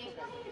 レフ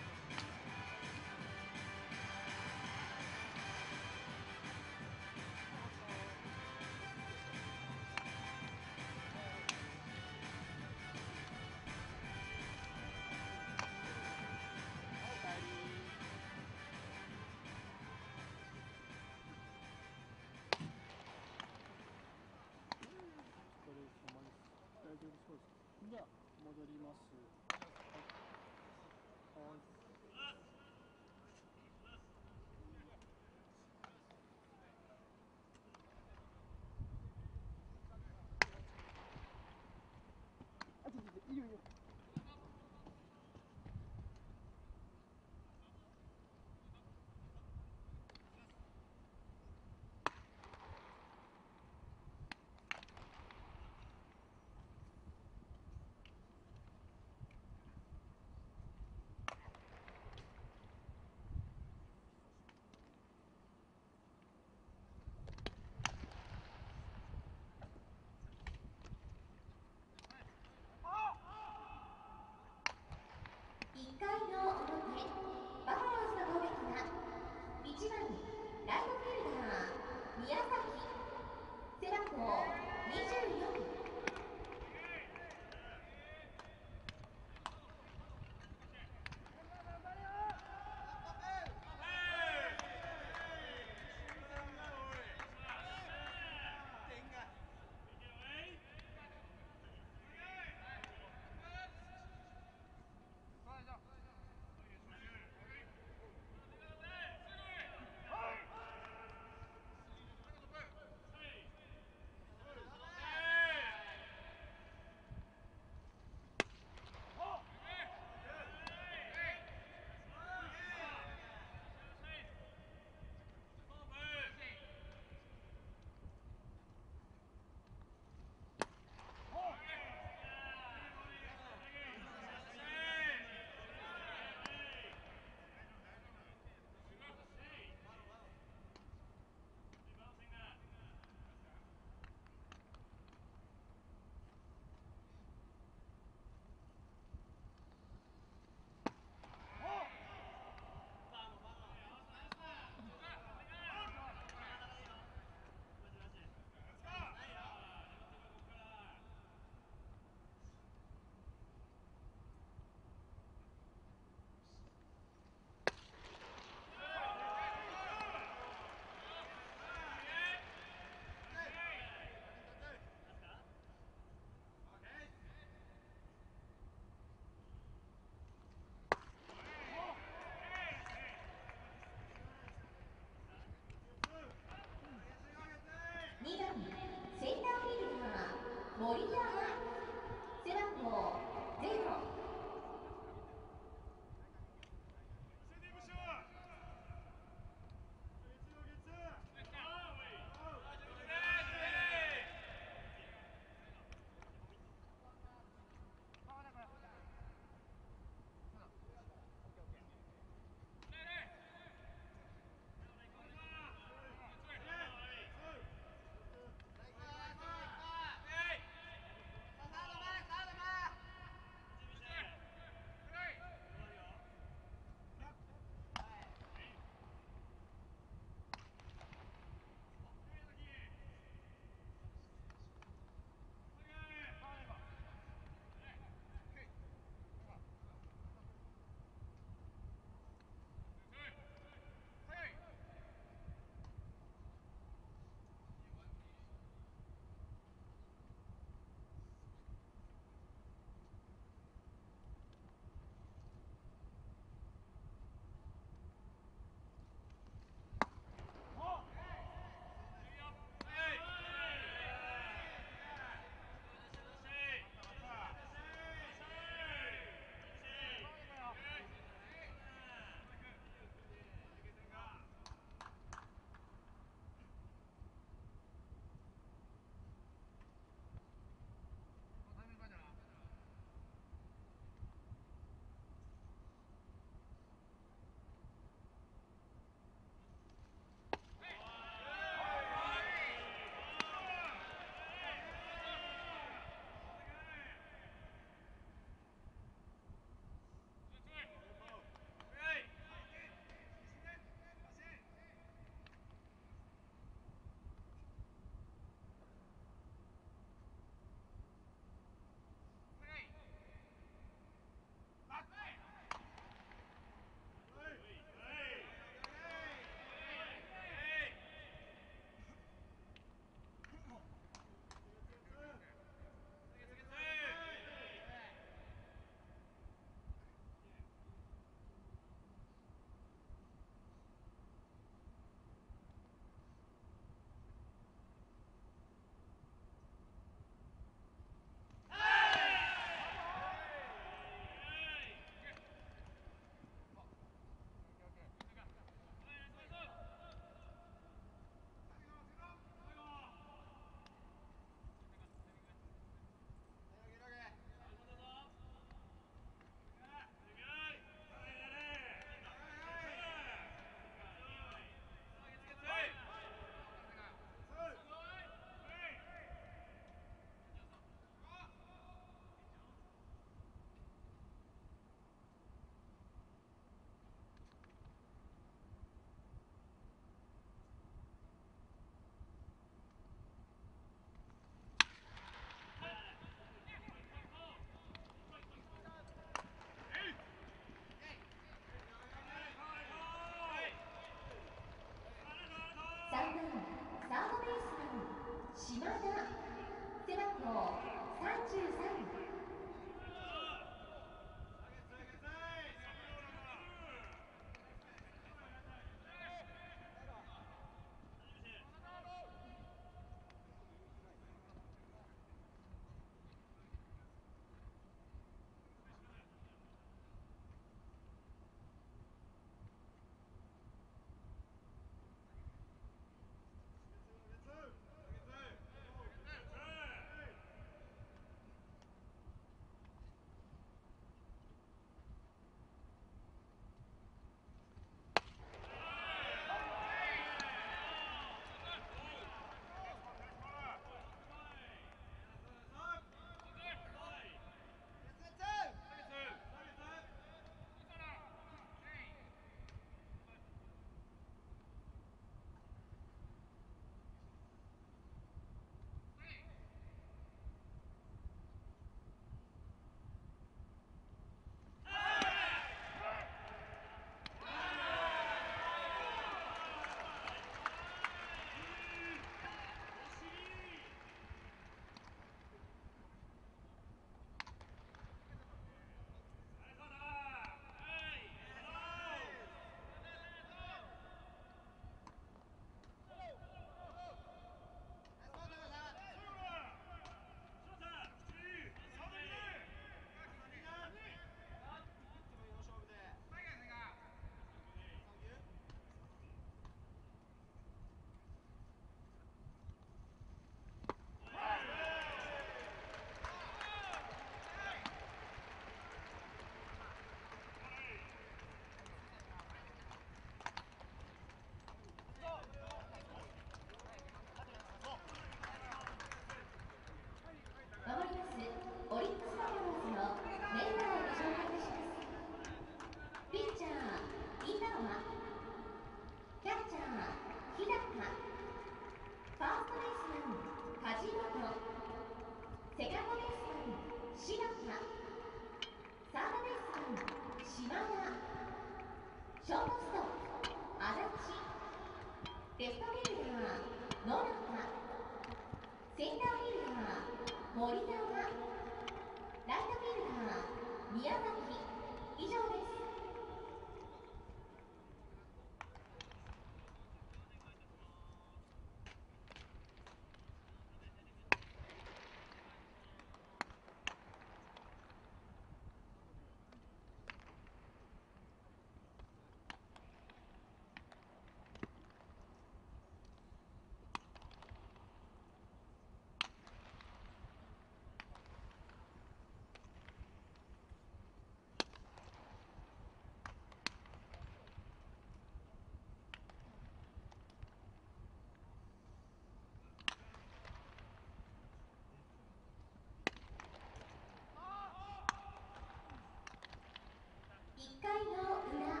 回の裏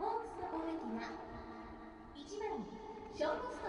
ホークスの攻撃が1番ショートス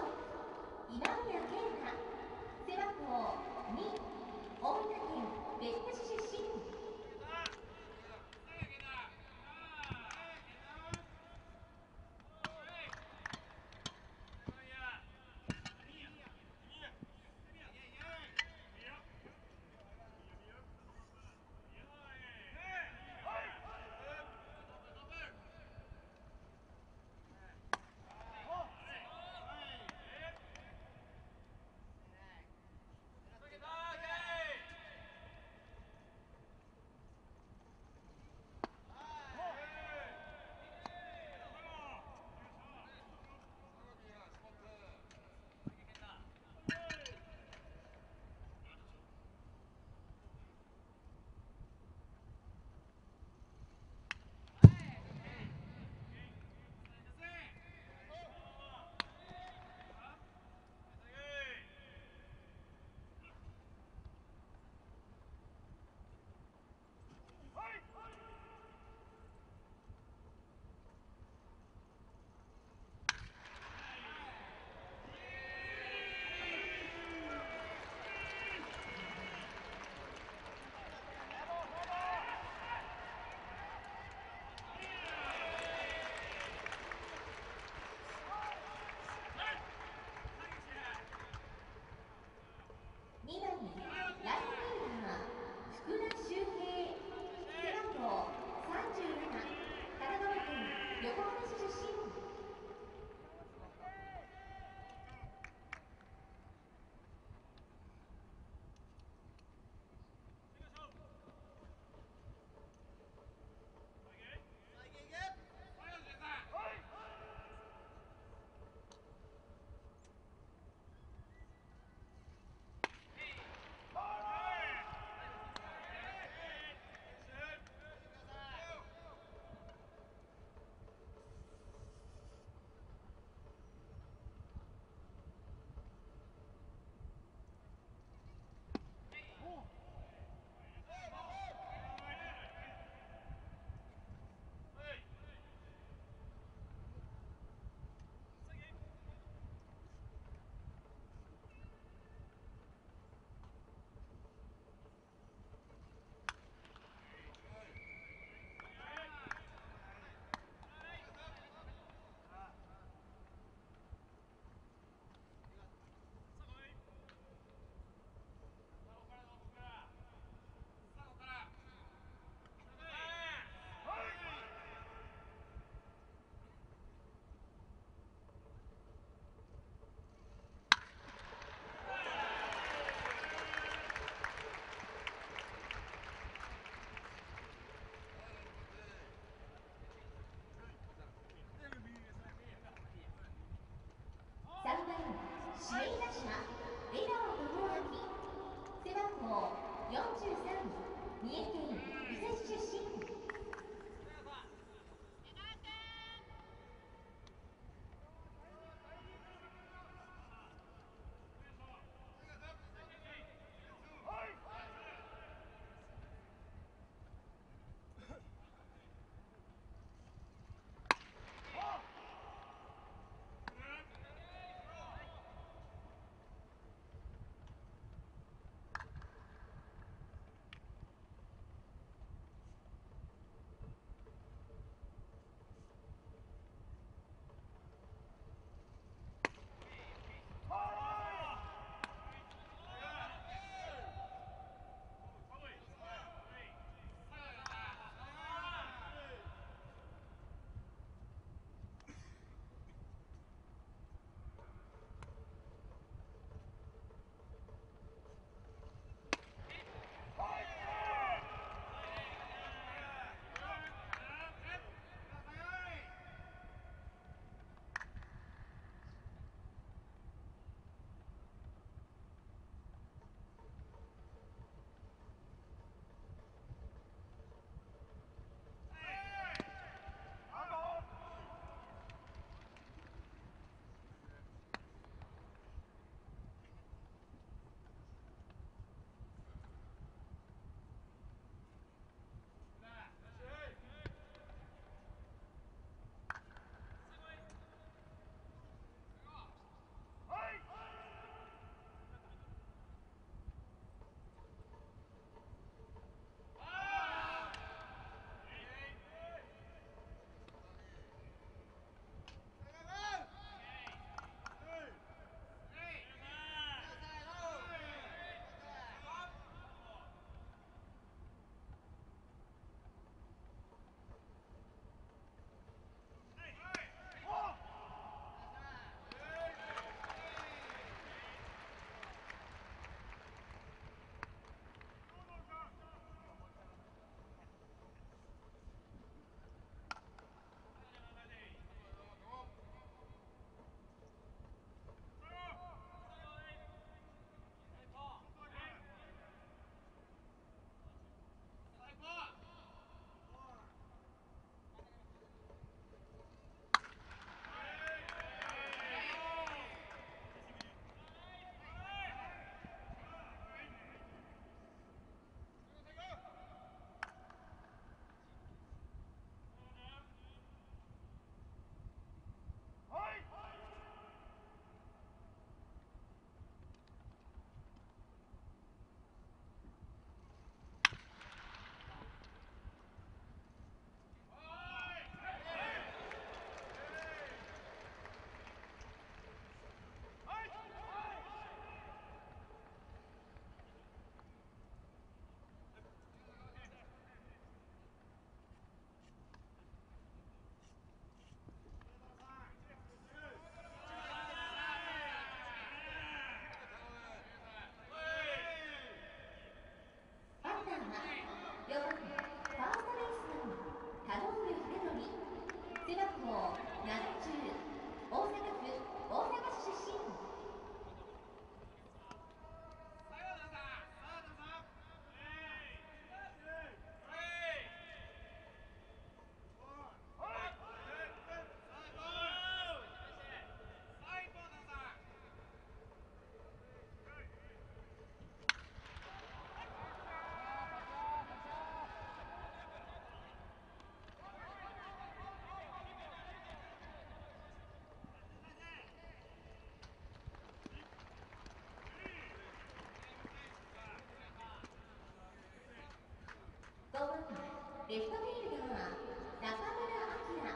レフトフィールダー中村晃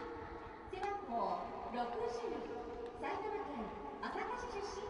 背番号60埼玉県朝霞市出身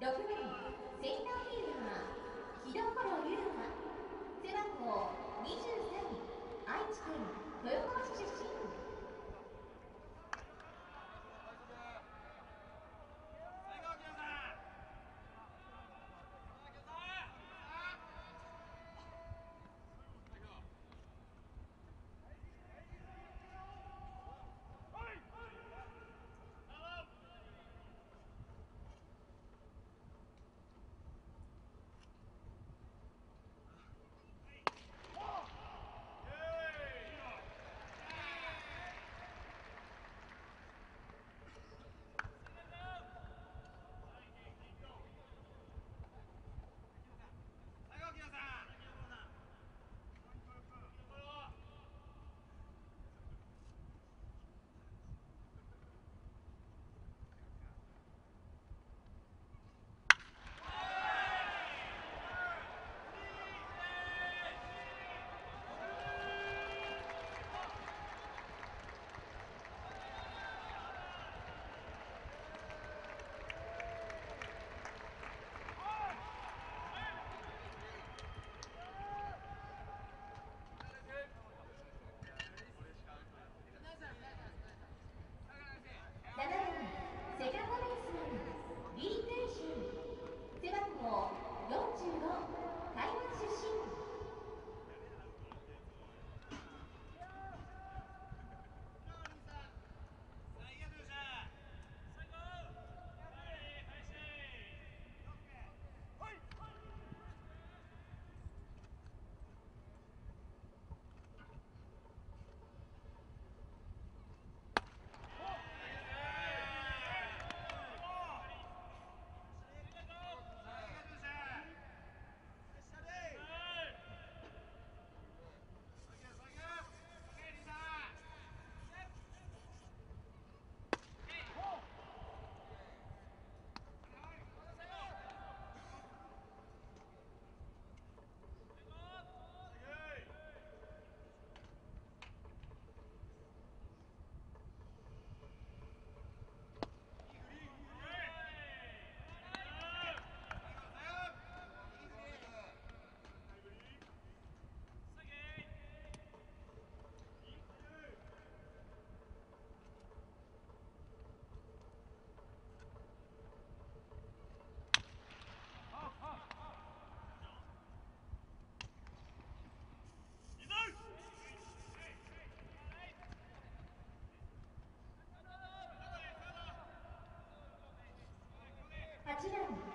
6番センター sit.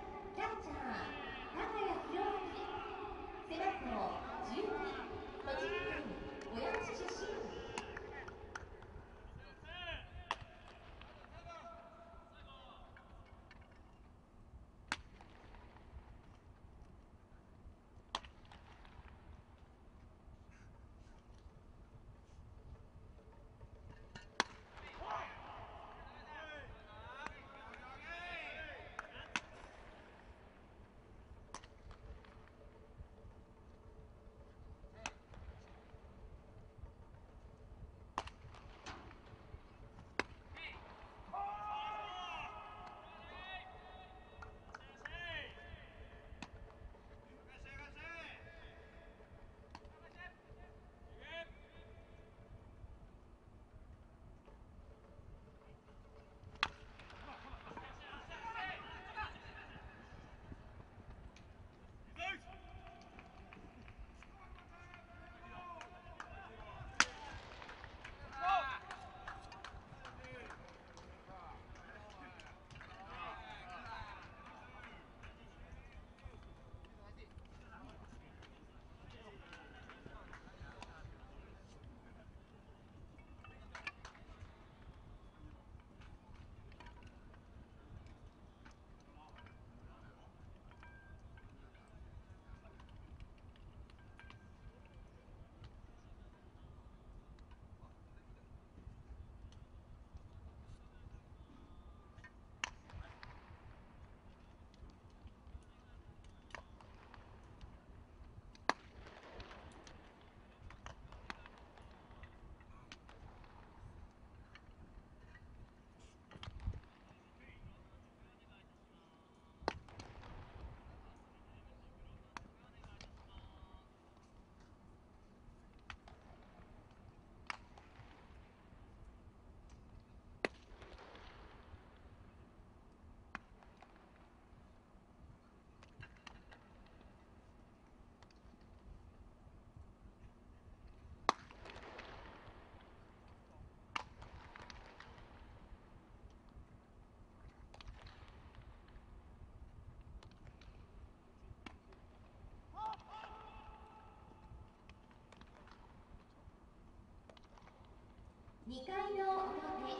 2回の表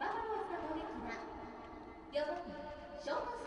バファローズの攻撃は4番ショート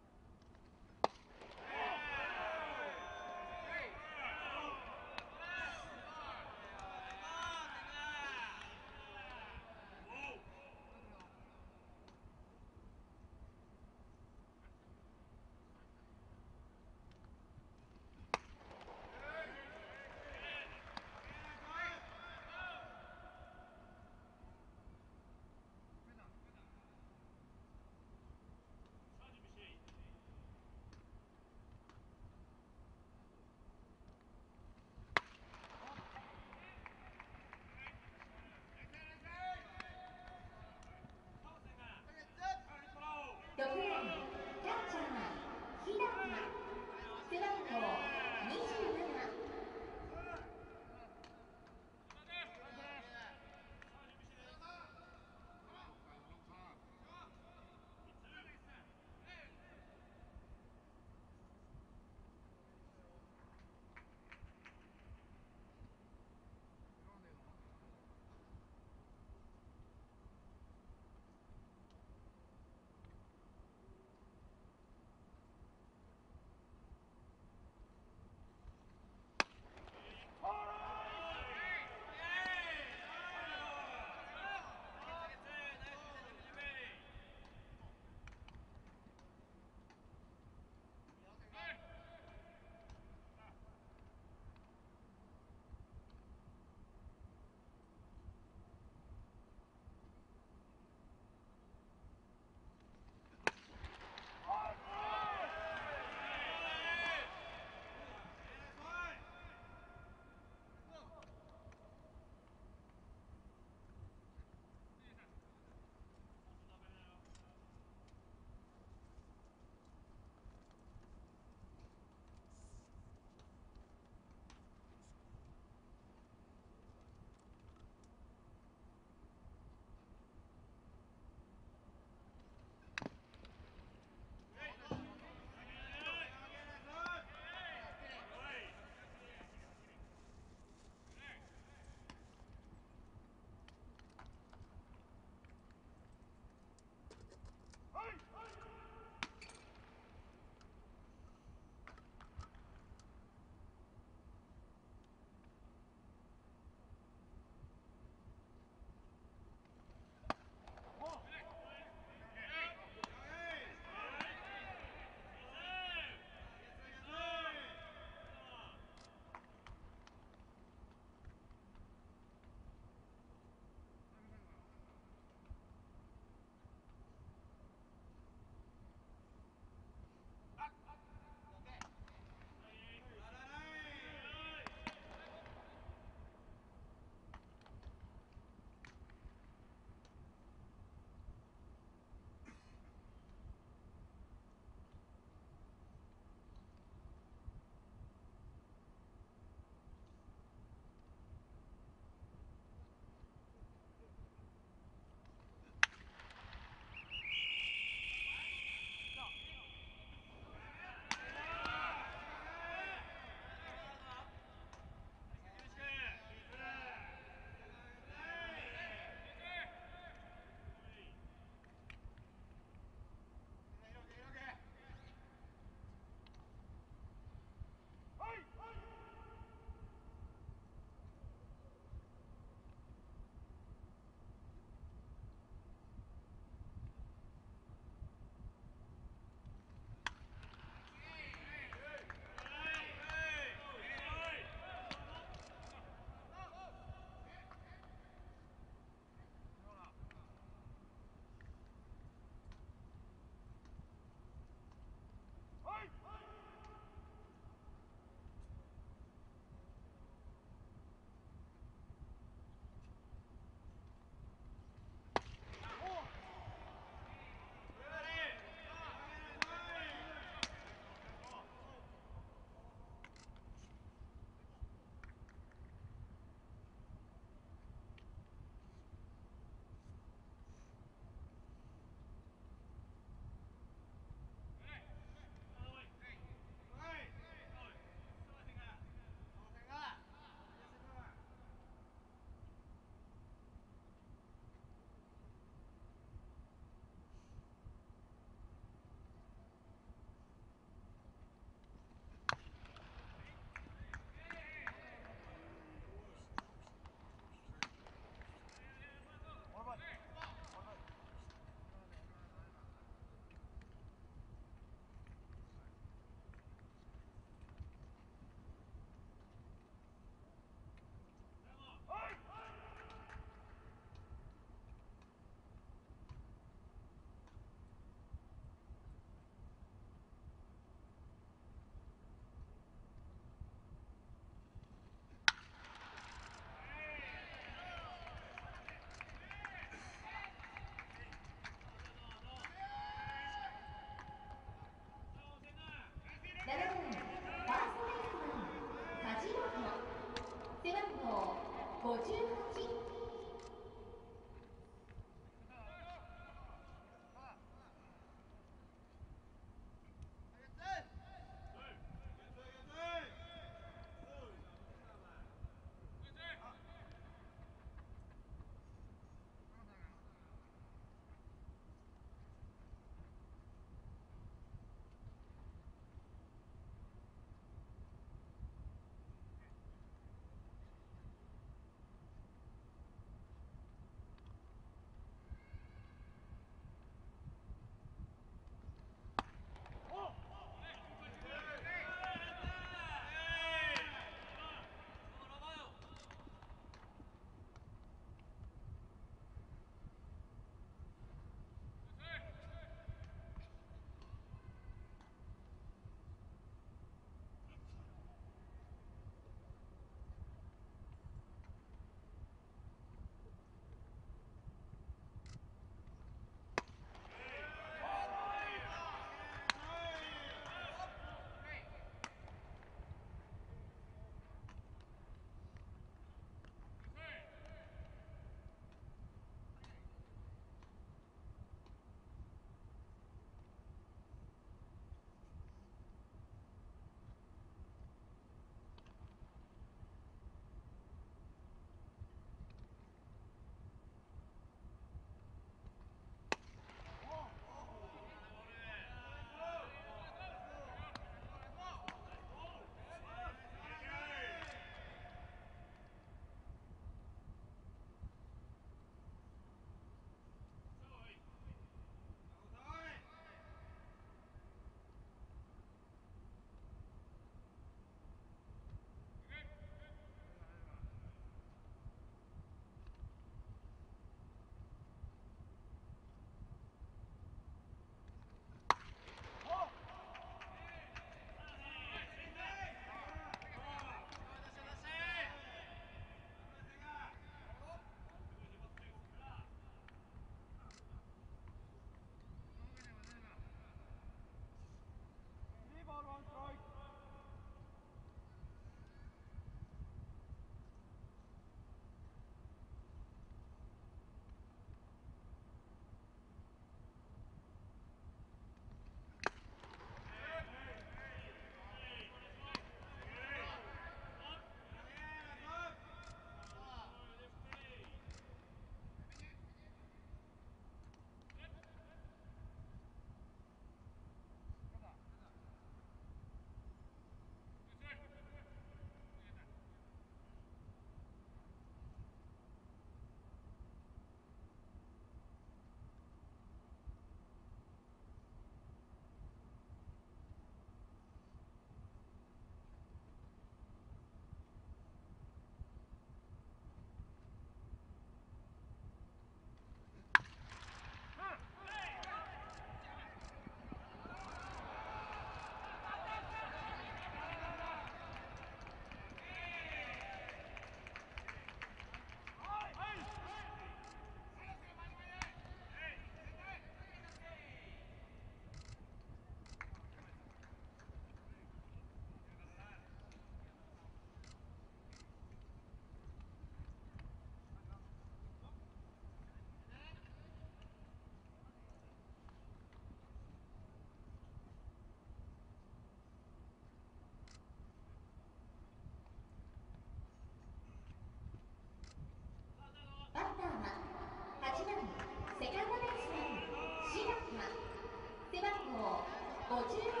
好吃。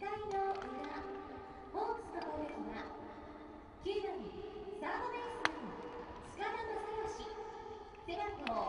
回の裏ホークスの攻撃は9番サードベースマン塚田正義背番号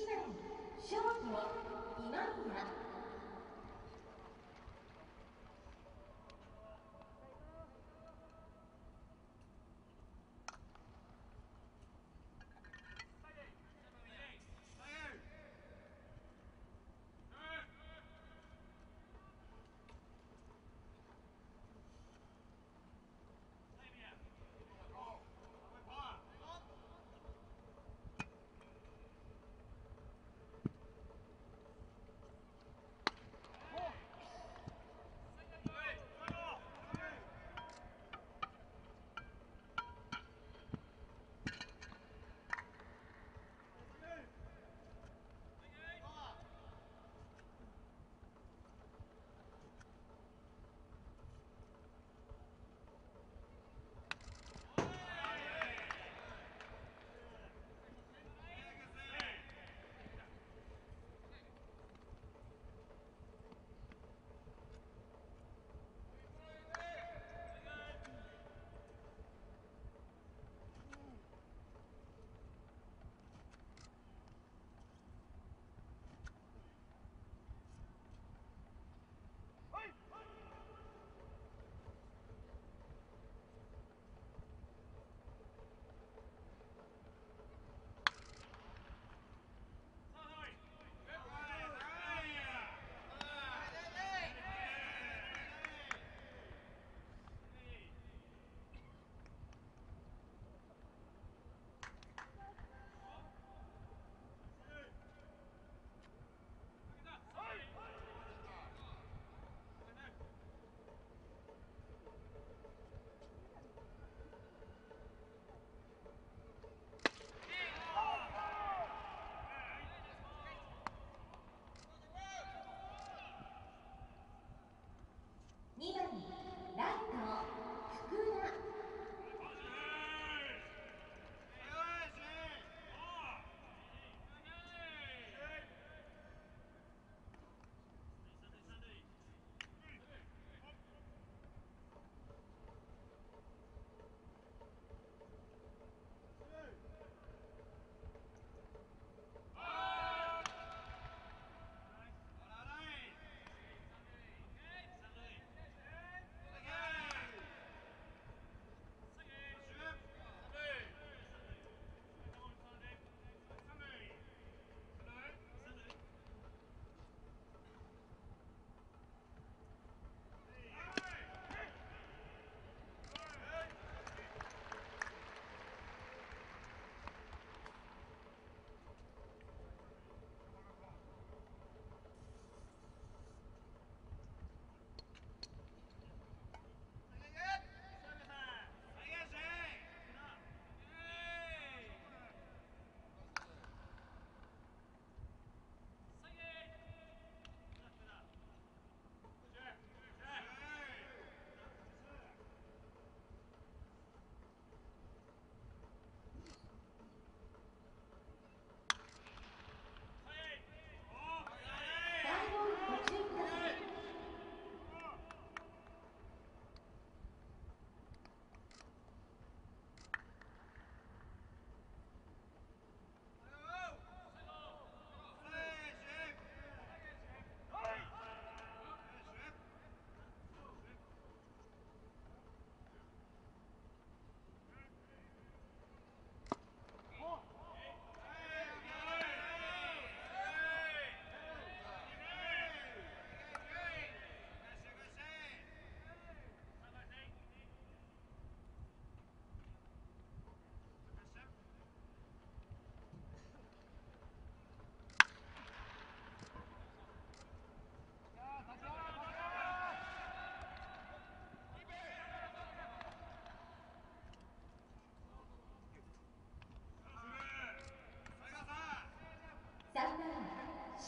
1番ショート今村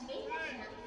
Spain.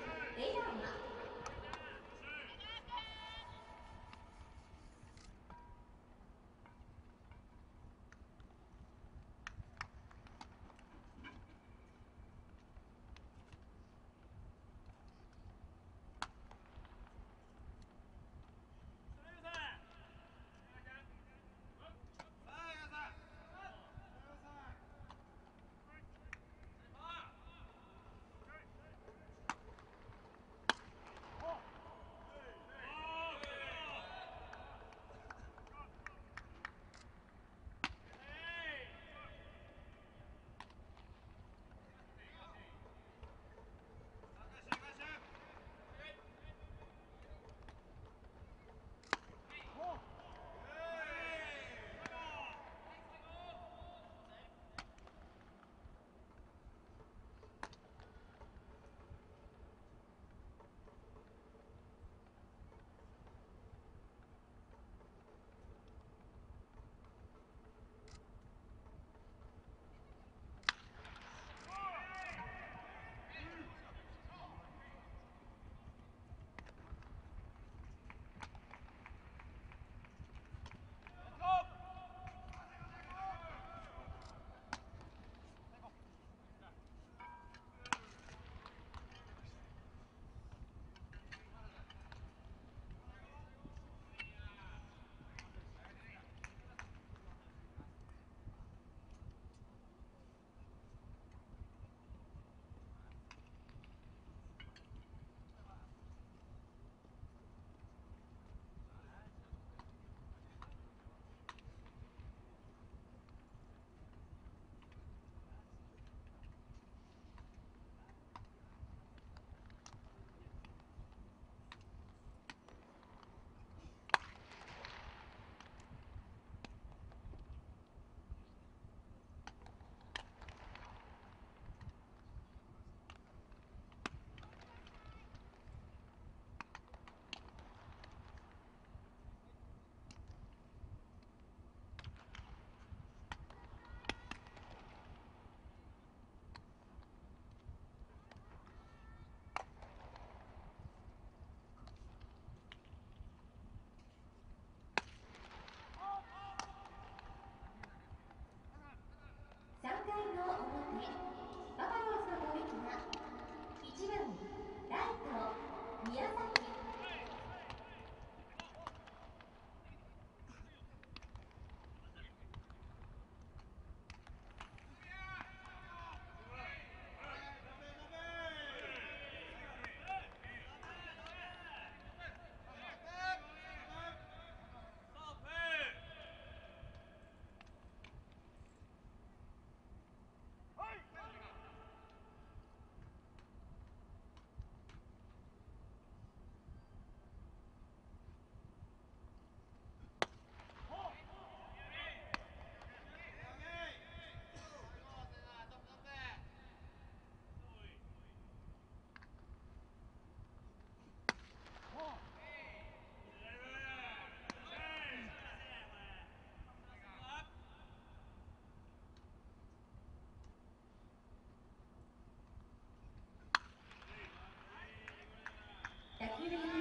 Thank you.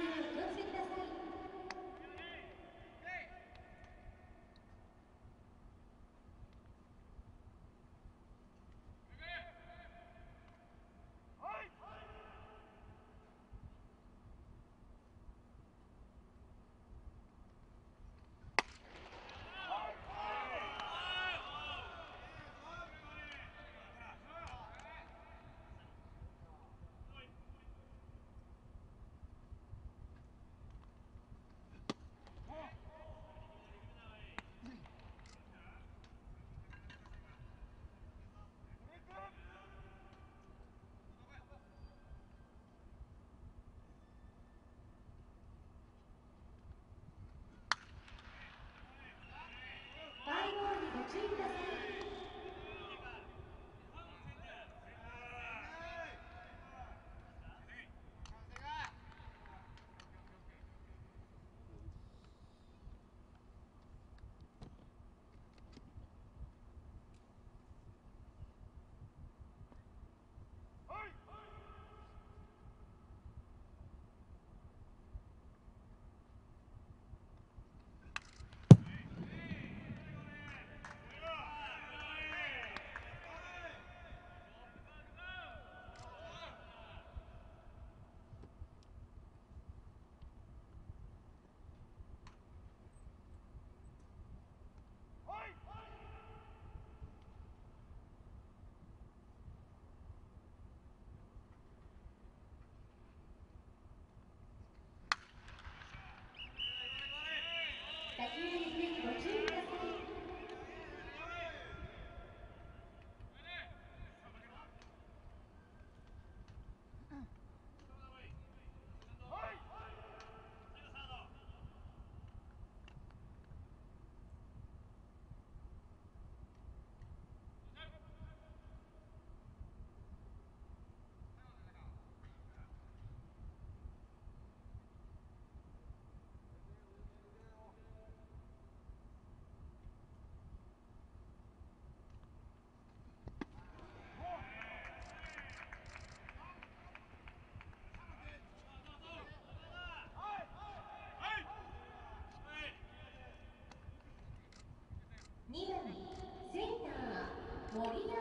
森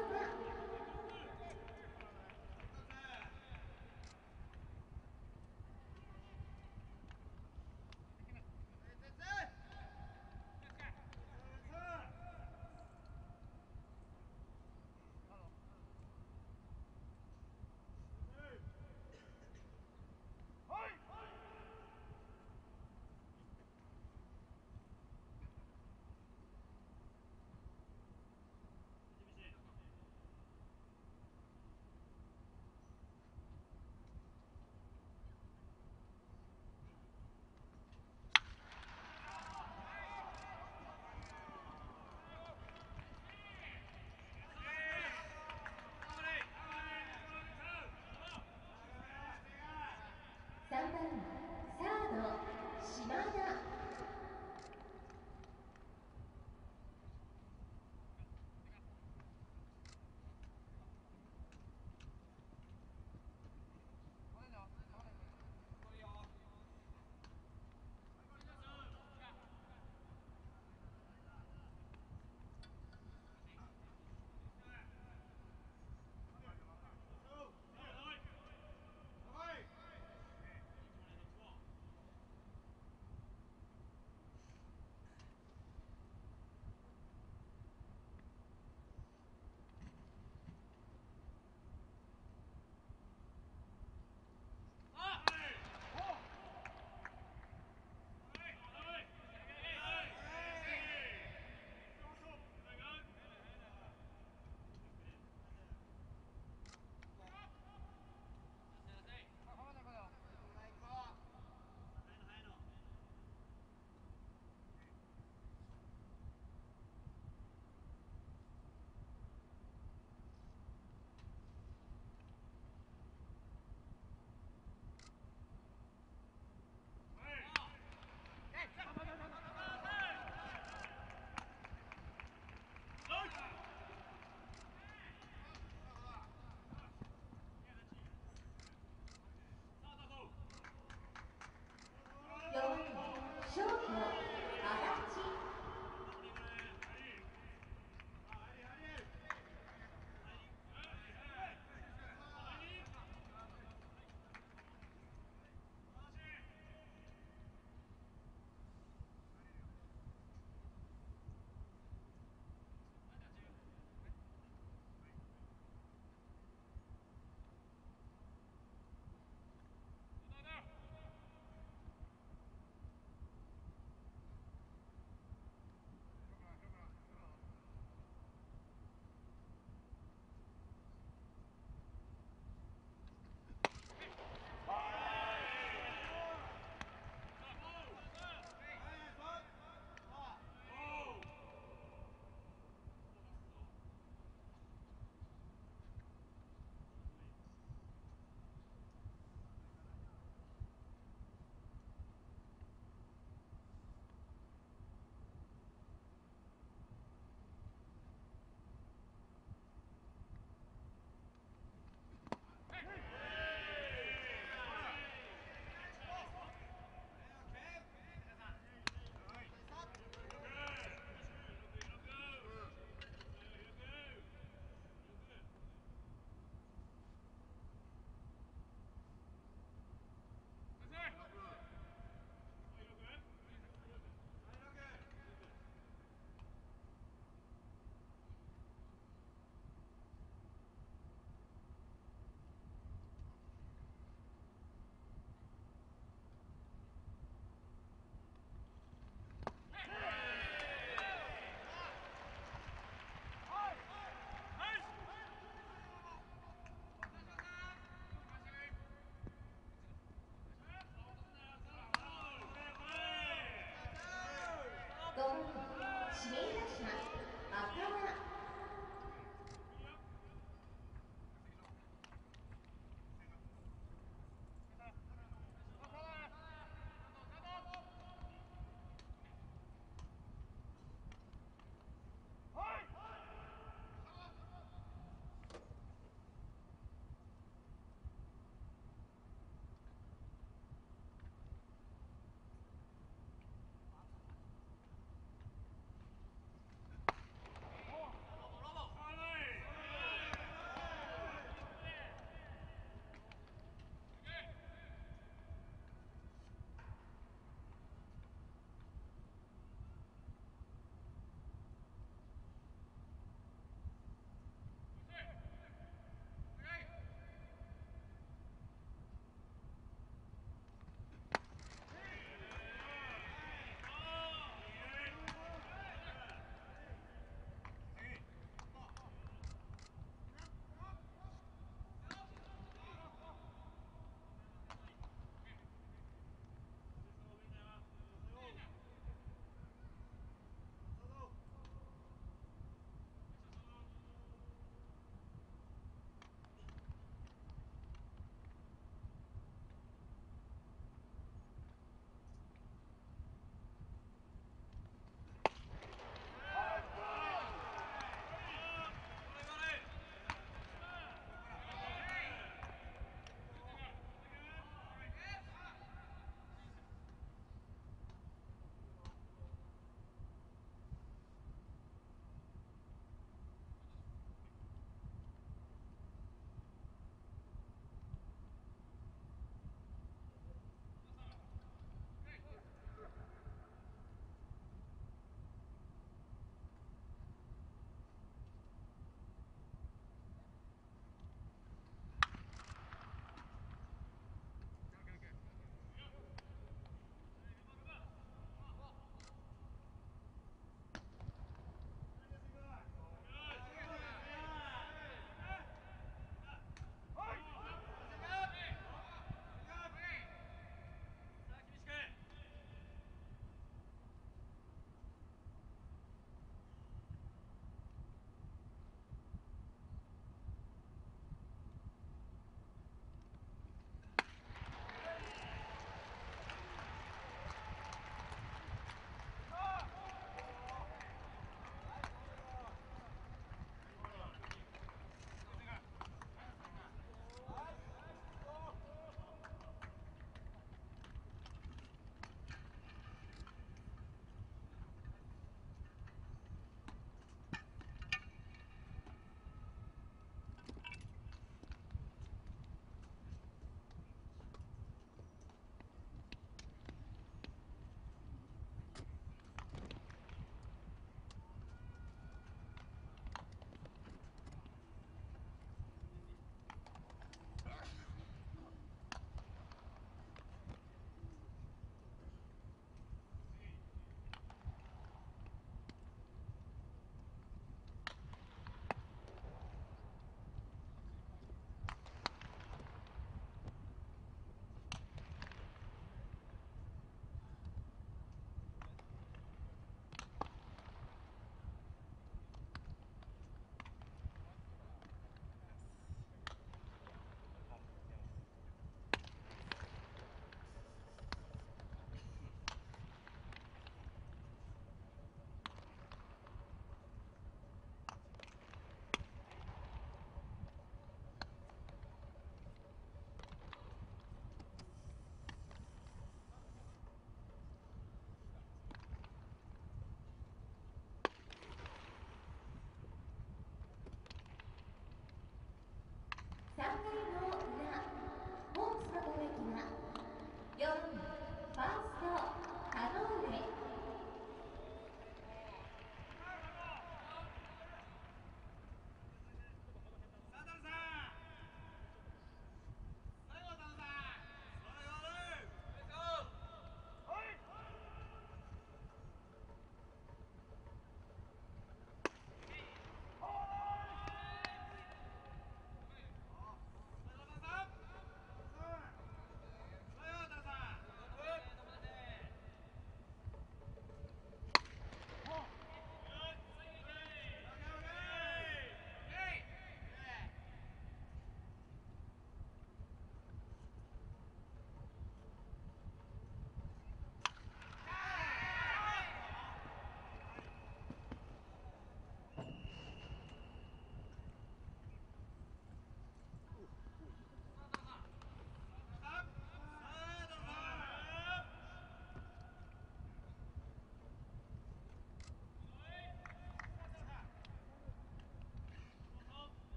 home.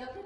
Dr.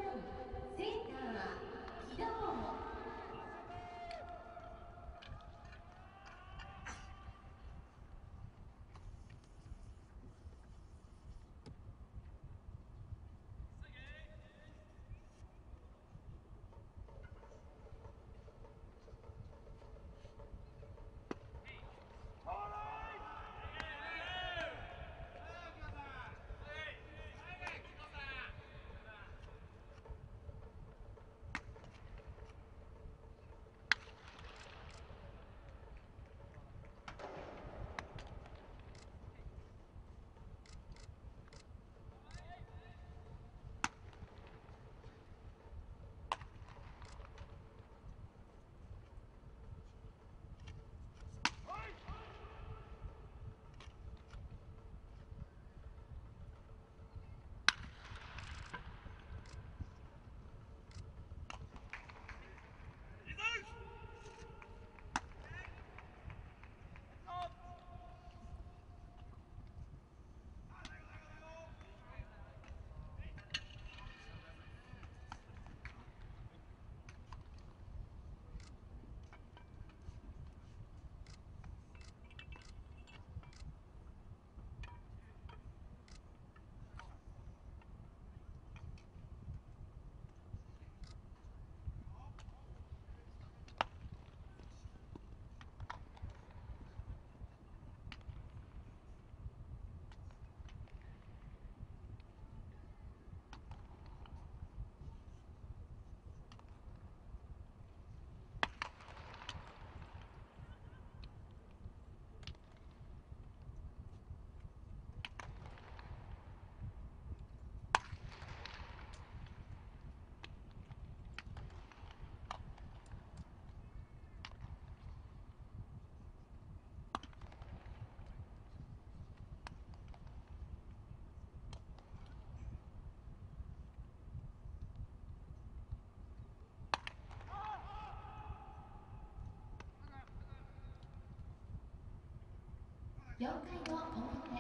4回の表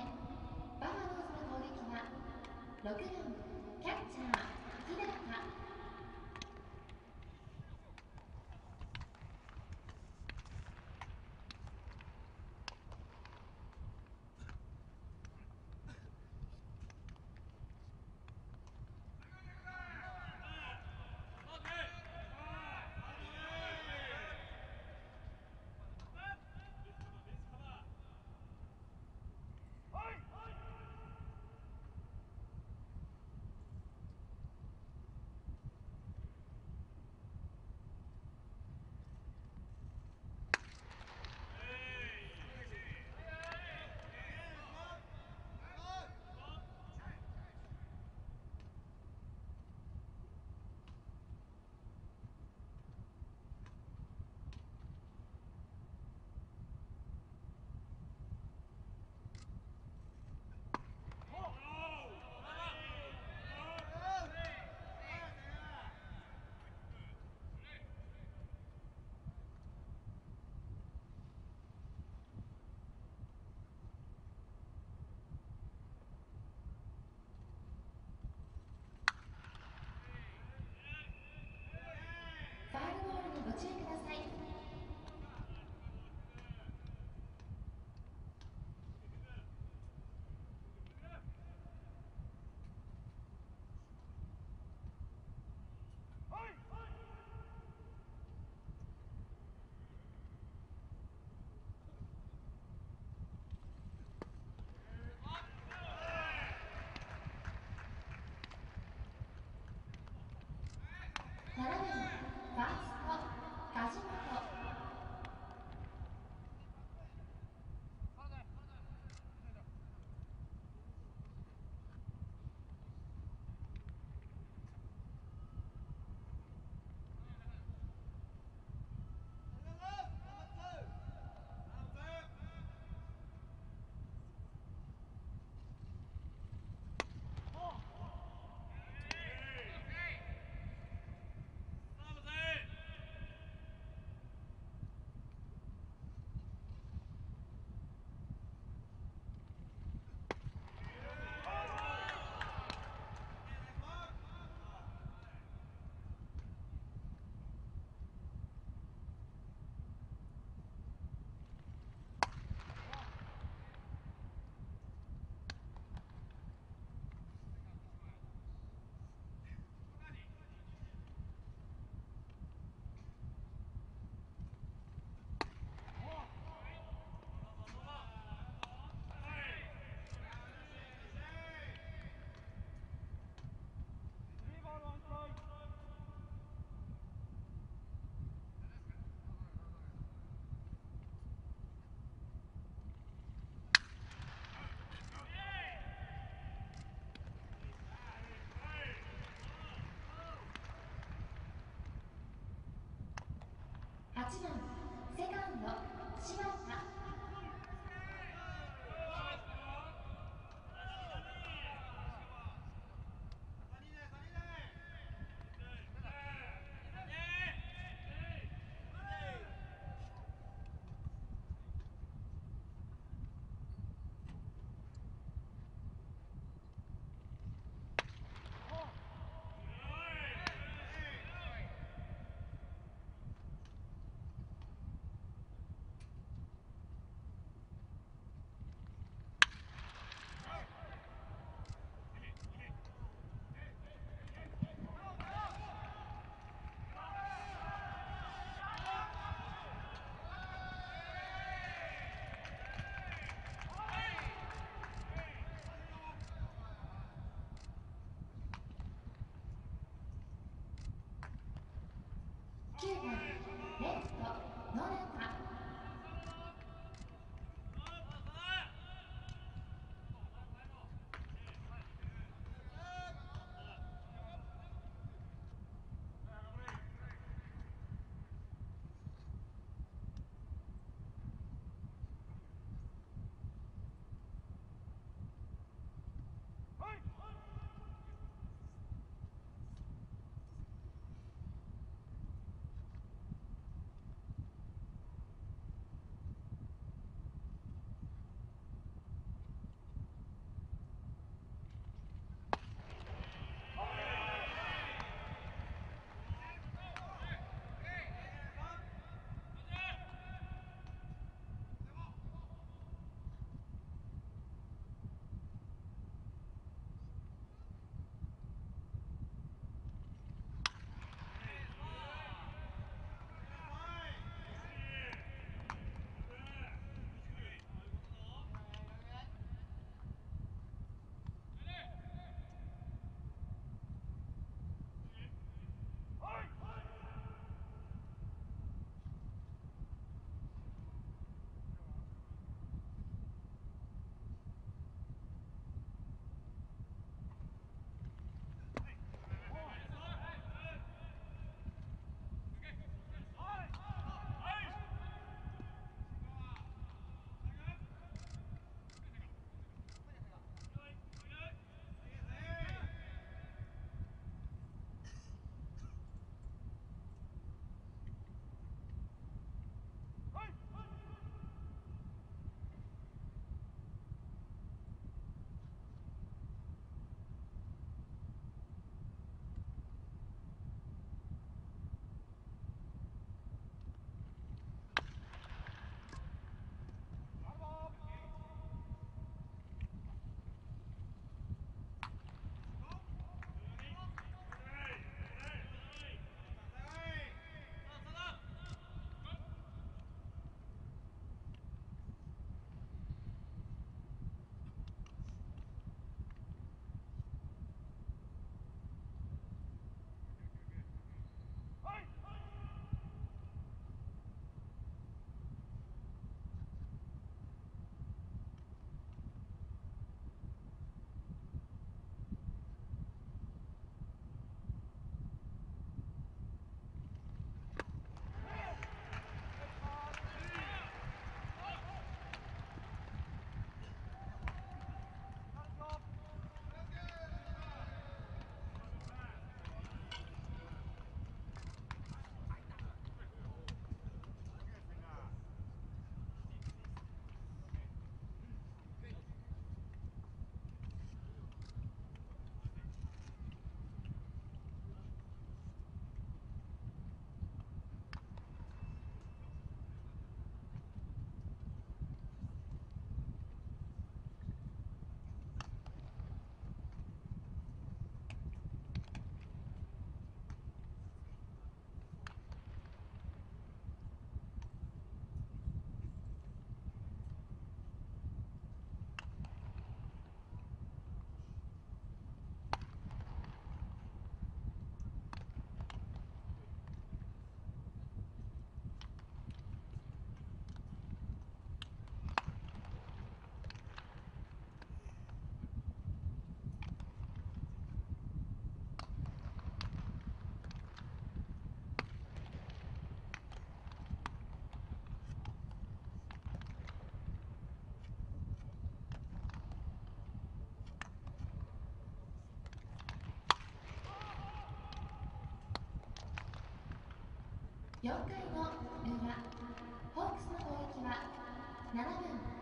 バファローズの攻撃は6番キャッチャー日高8番セカンド Huh? 4回の裏ホークスの攻撃は7番。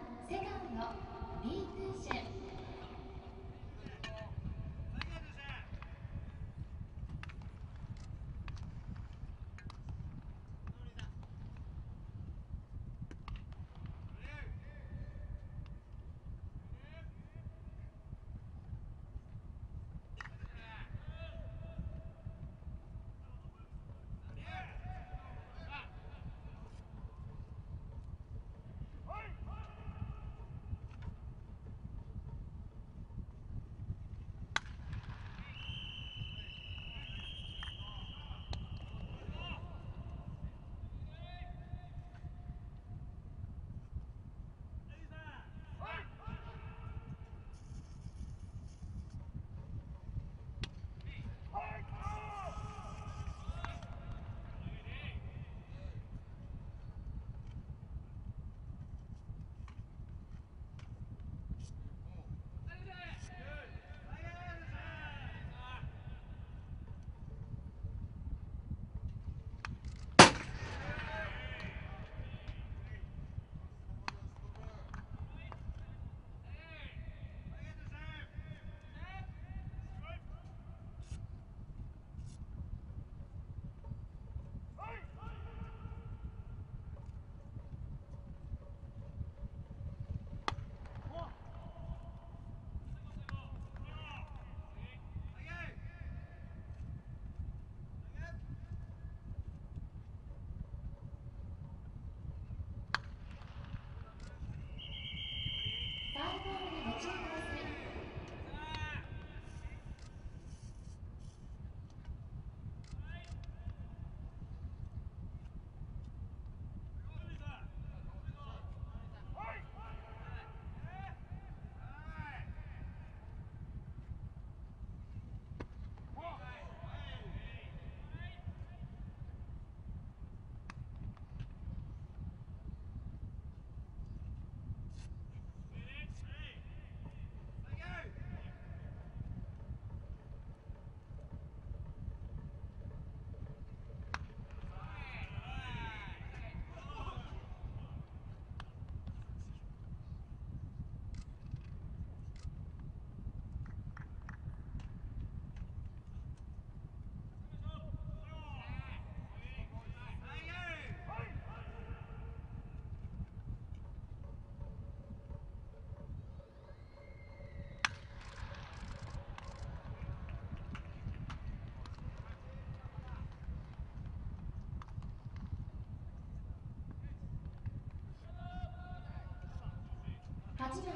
8番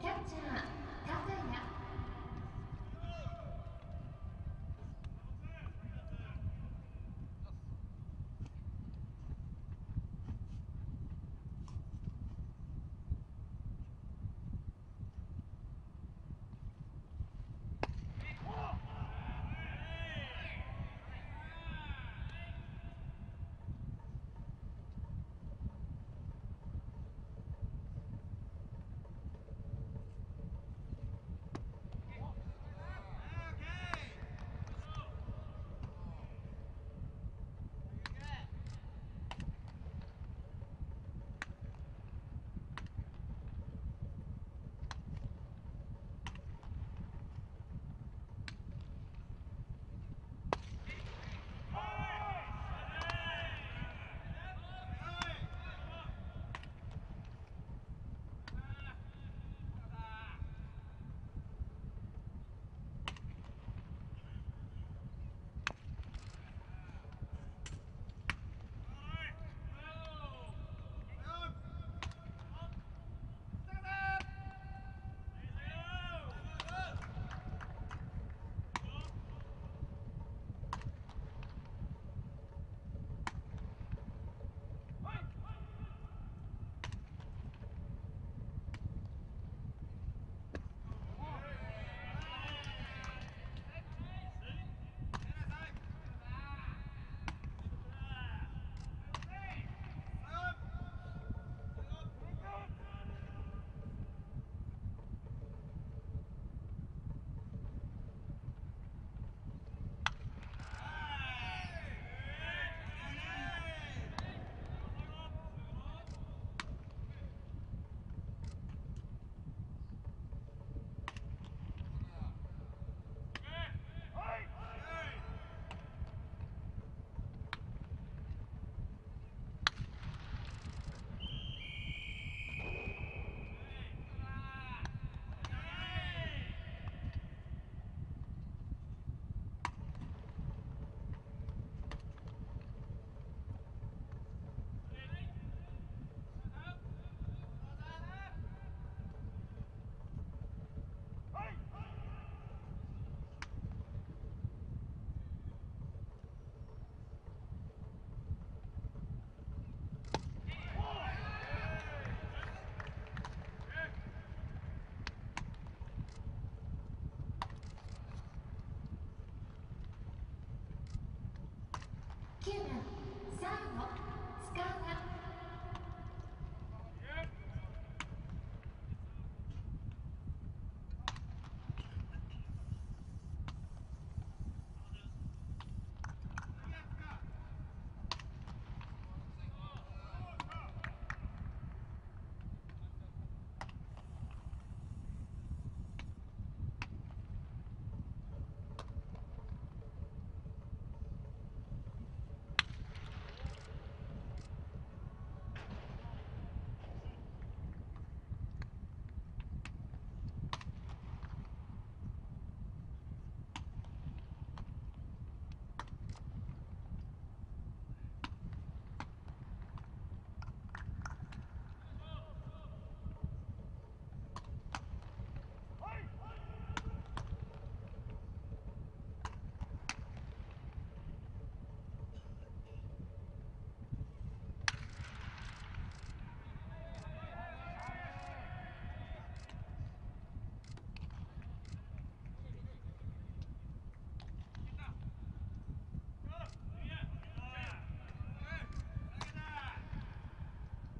キャッチャー。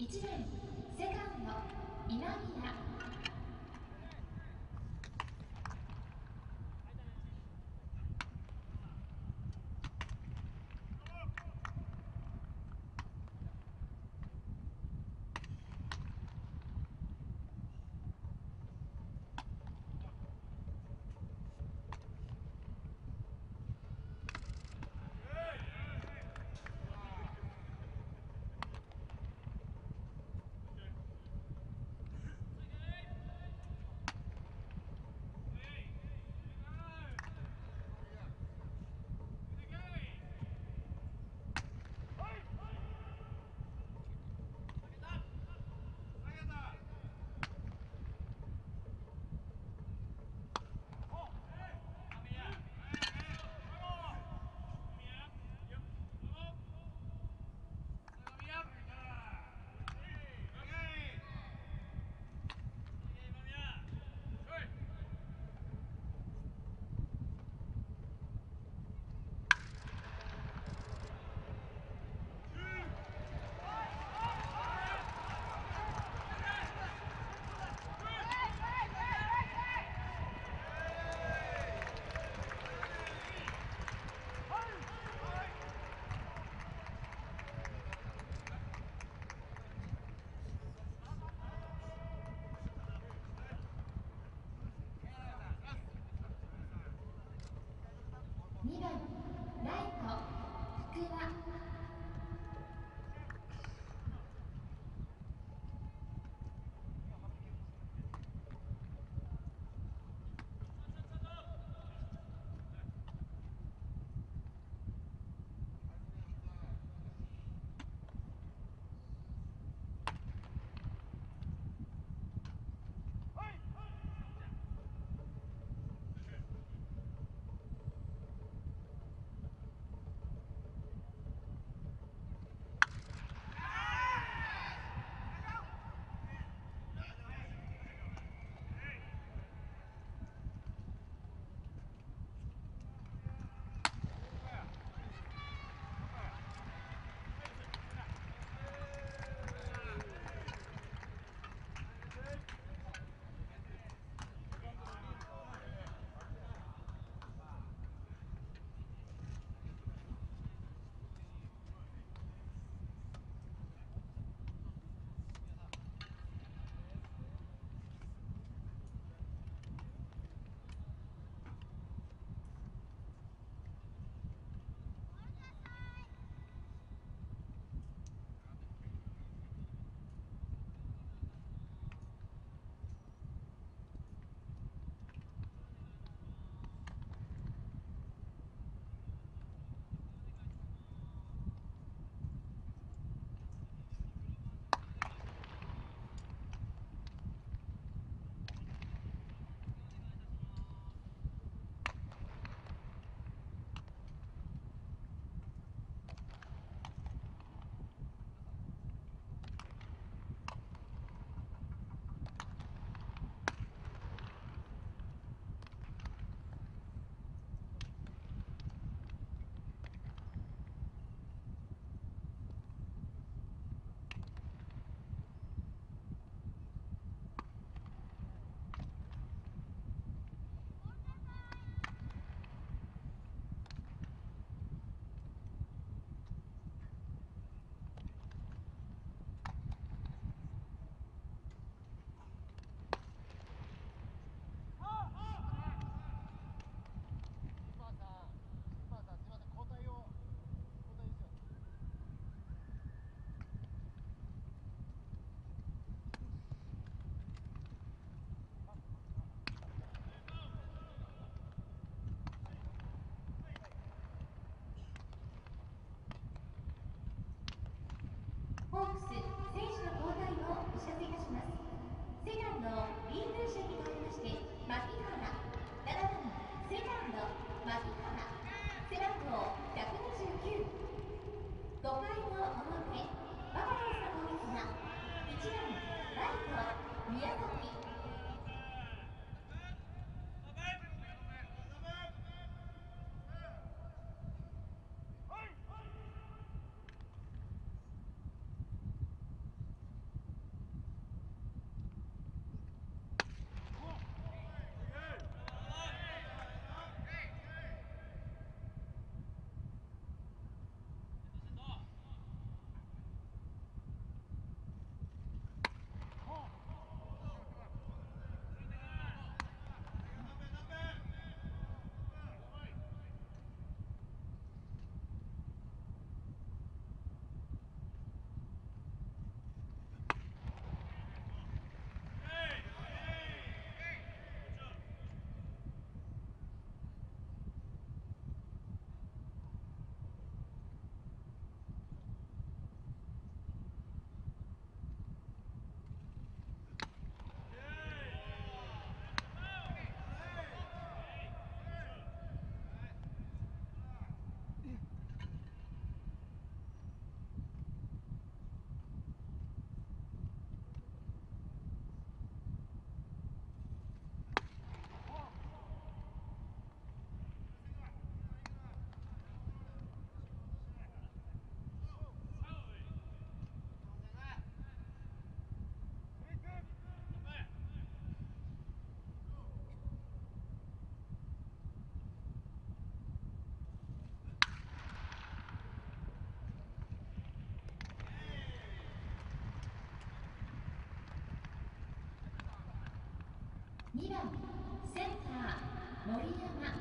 1年セカンド今宮。番センター森山。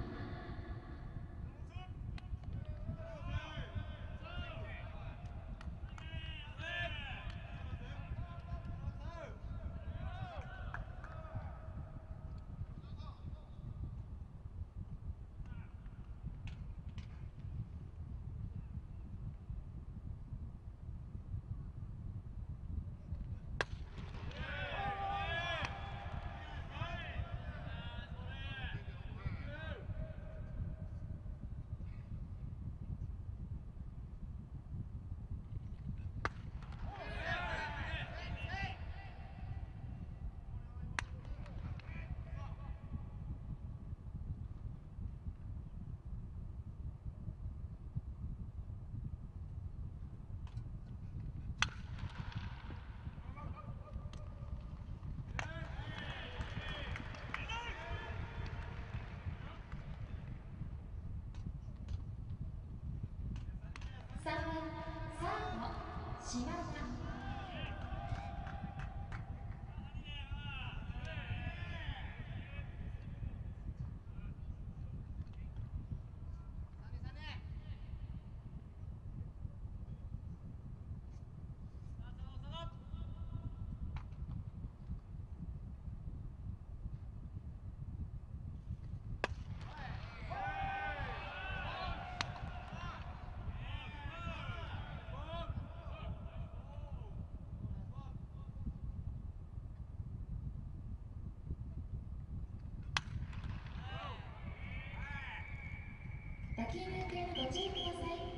何?打球の行方にご注意ください。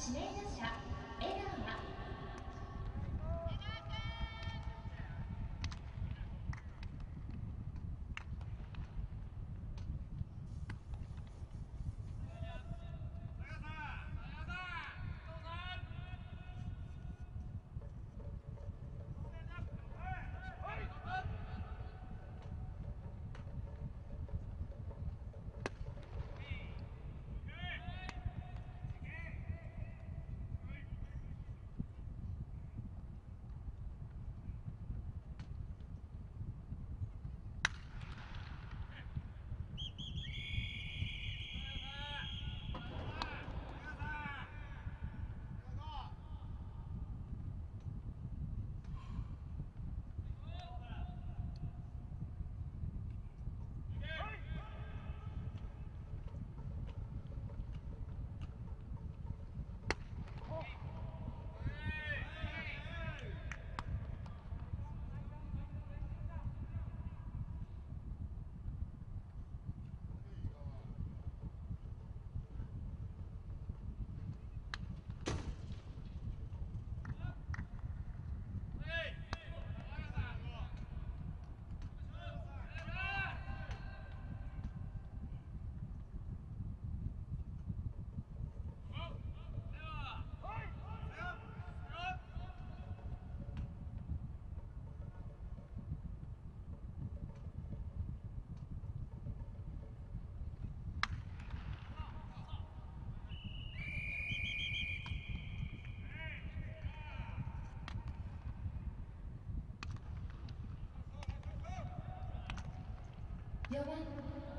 指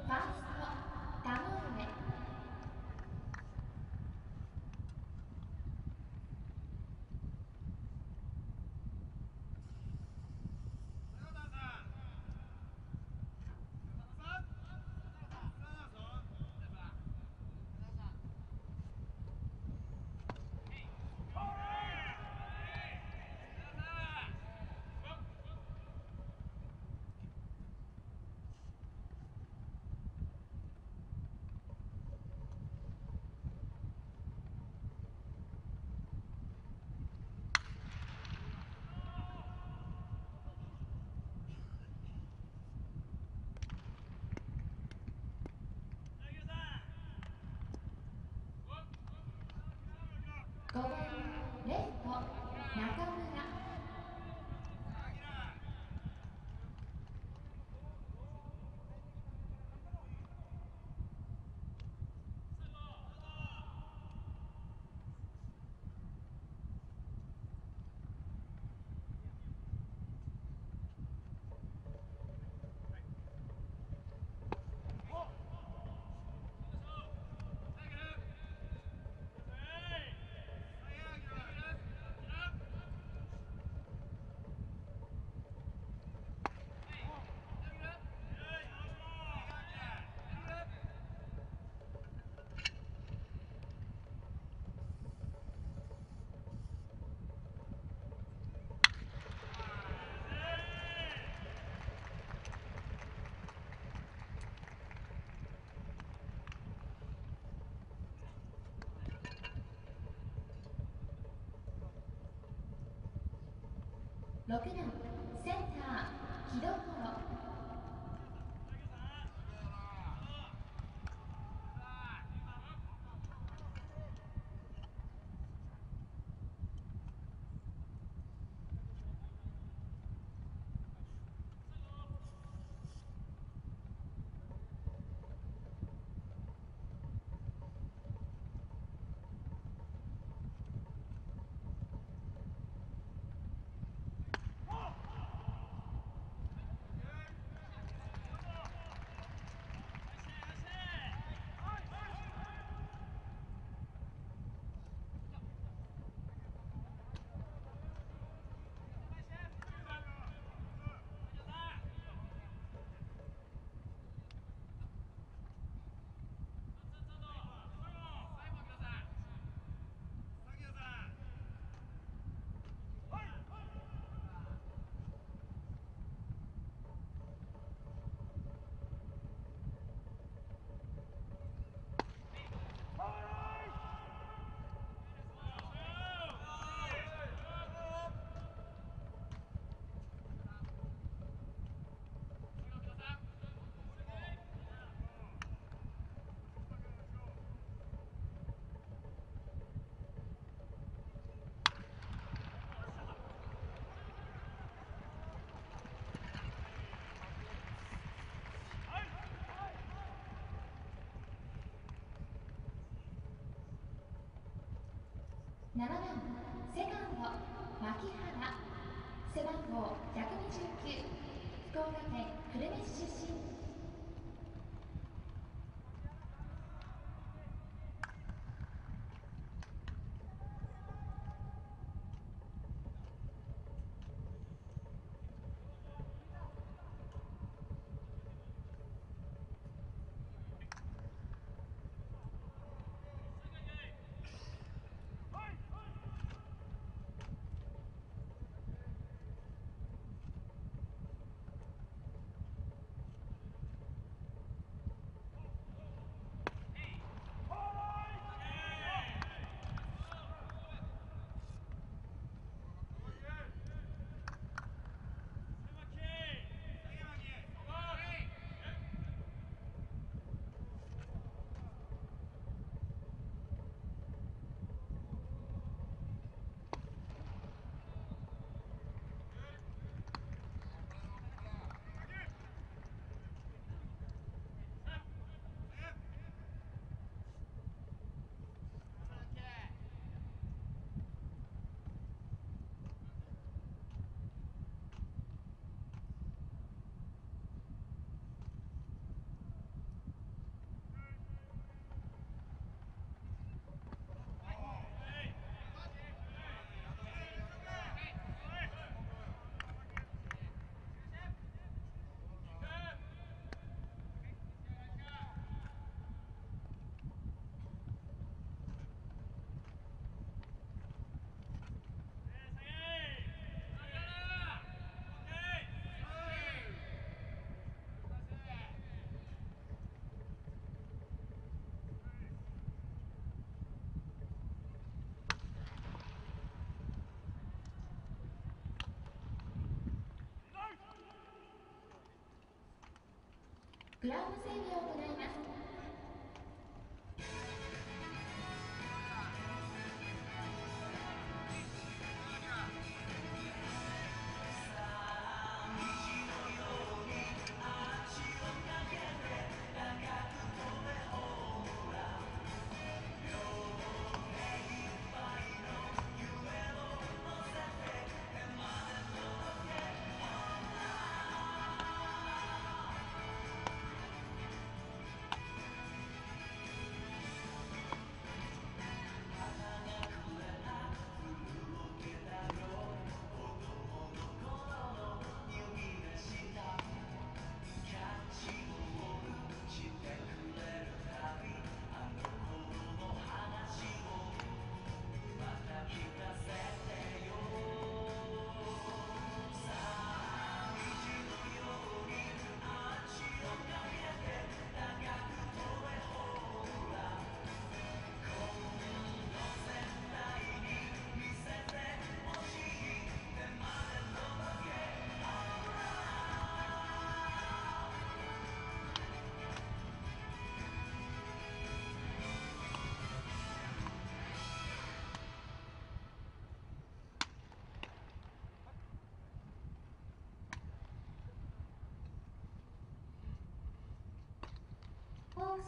tá? 6番センター木戸7番セカンド牧原。背番号129福岡県久留米市出身。グラウンド整備を行います。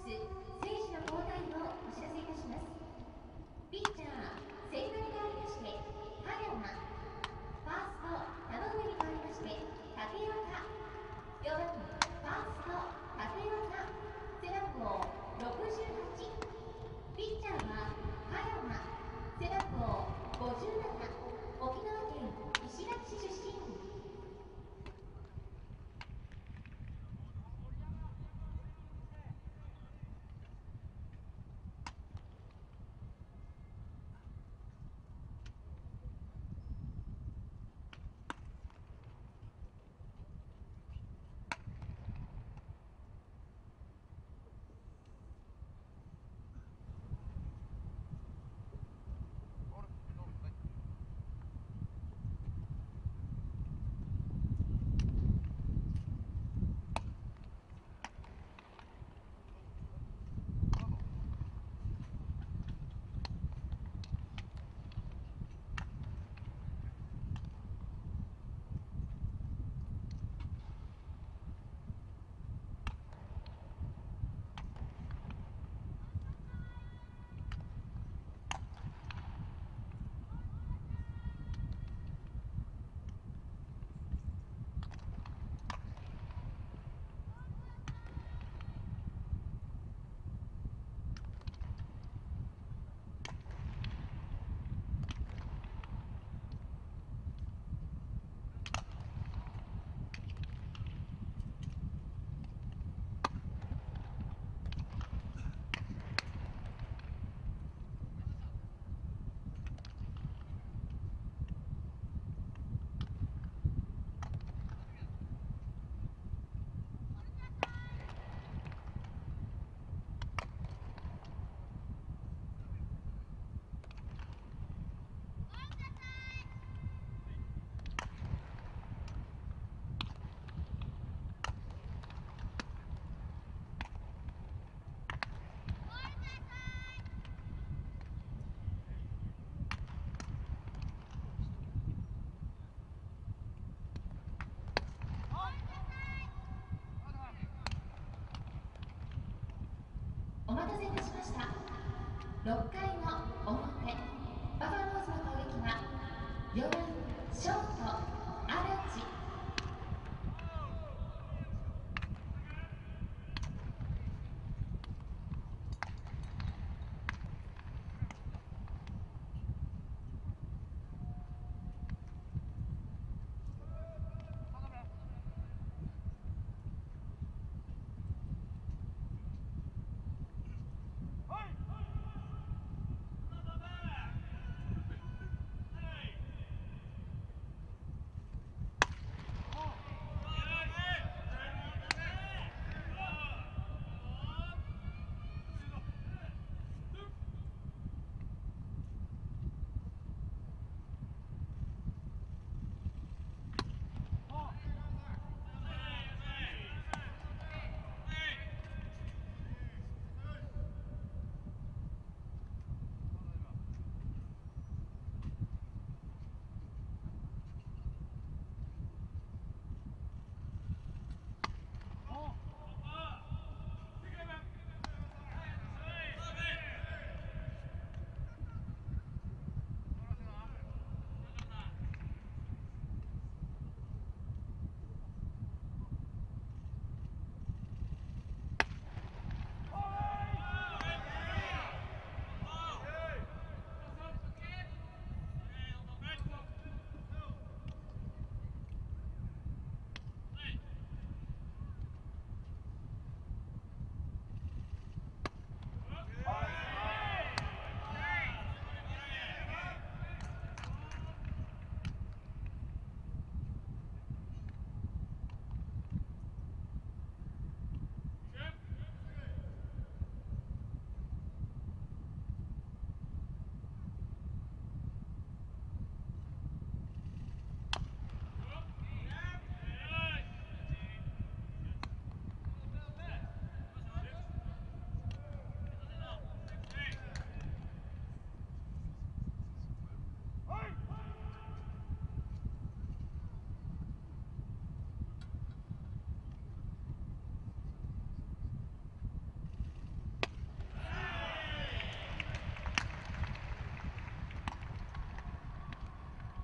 sit 6回の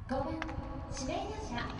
5番指名打者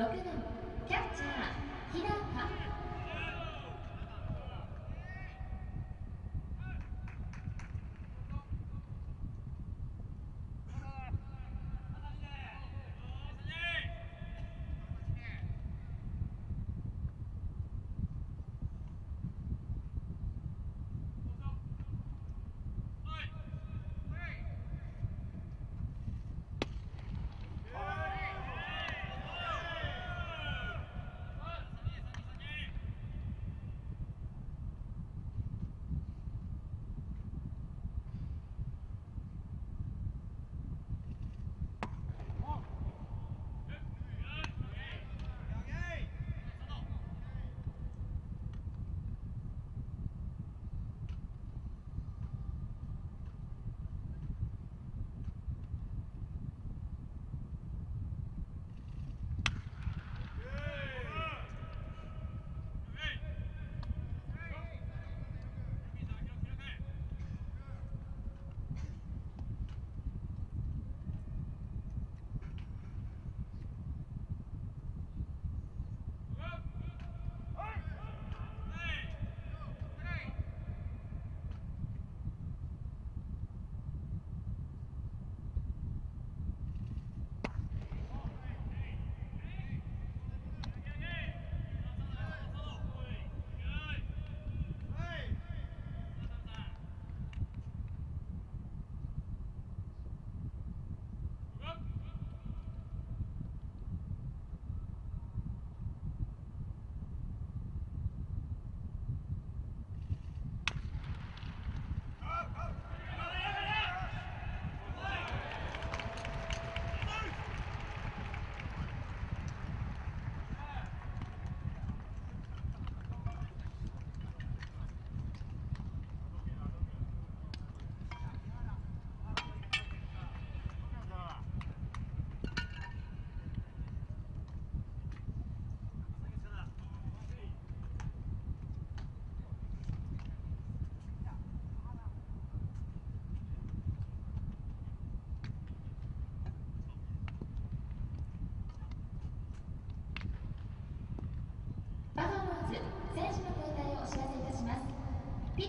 6番キャ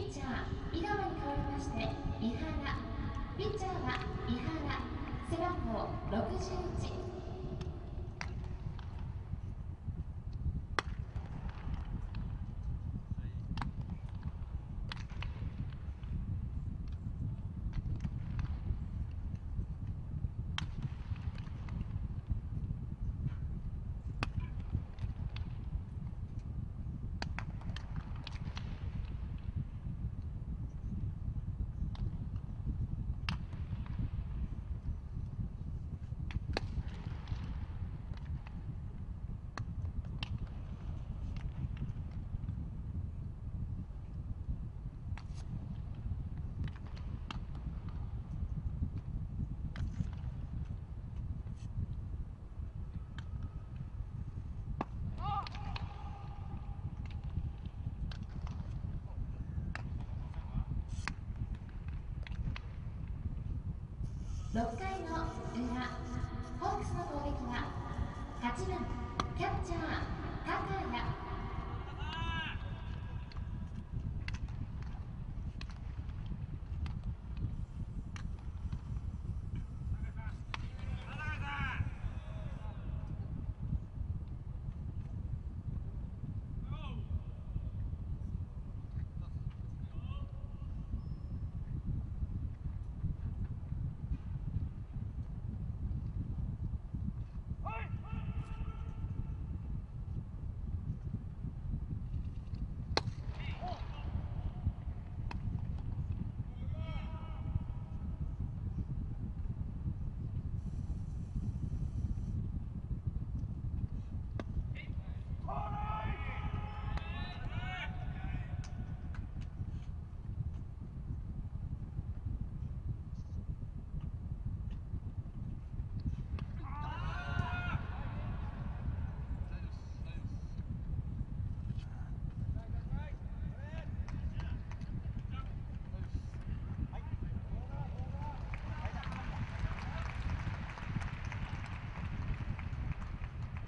ピッチャー井川に代わりまして伊原。ピッチャーは伊原。背番号6回の裏ホークスの攻撃は8番キャッチャー高谷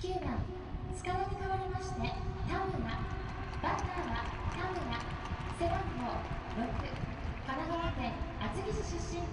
9番塚田に代わりまして田村バッターは田村背番号6神奈川県厚木市出身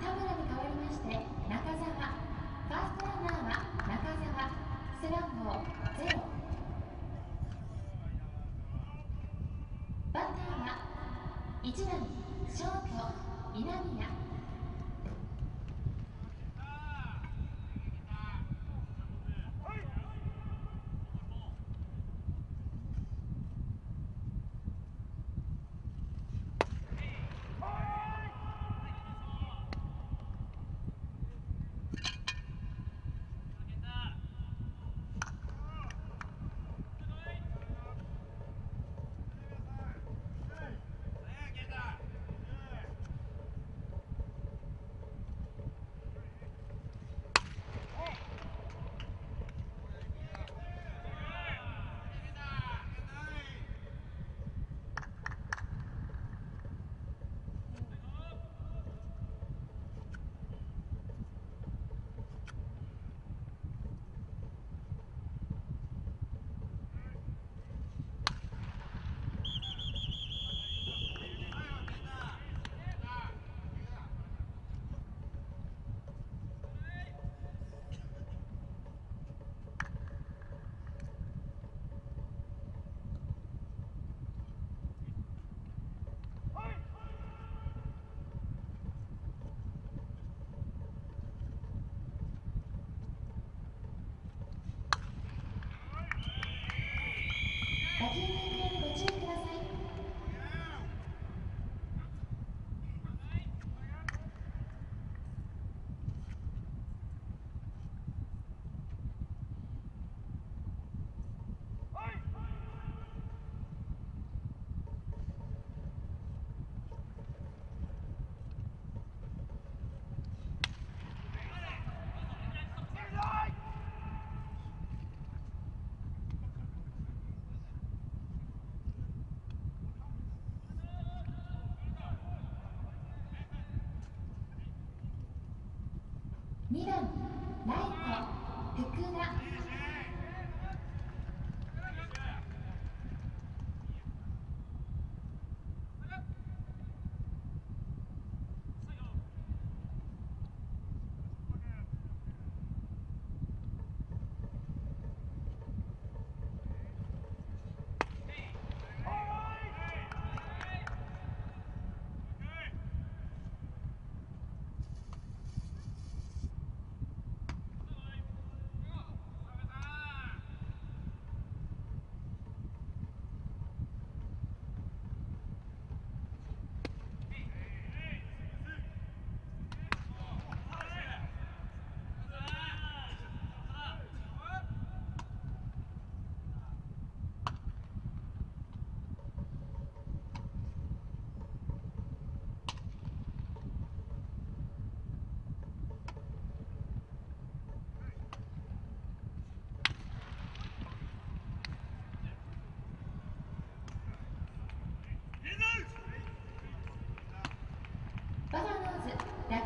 田村に代わりまして。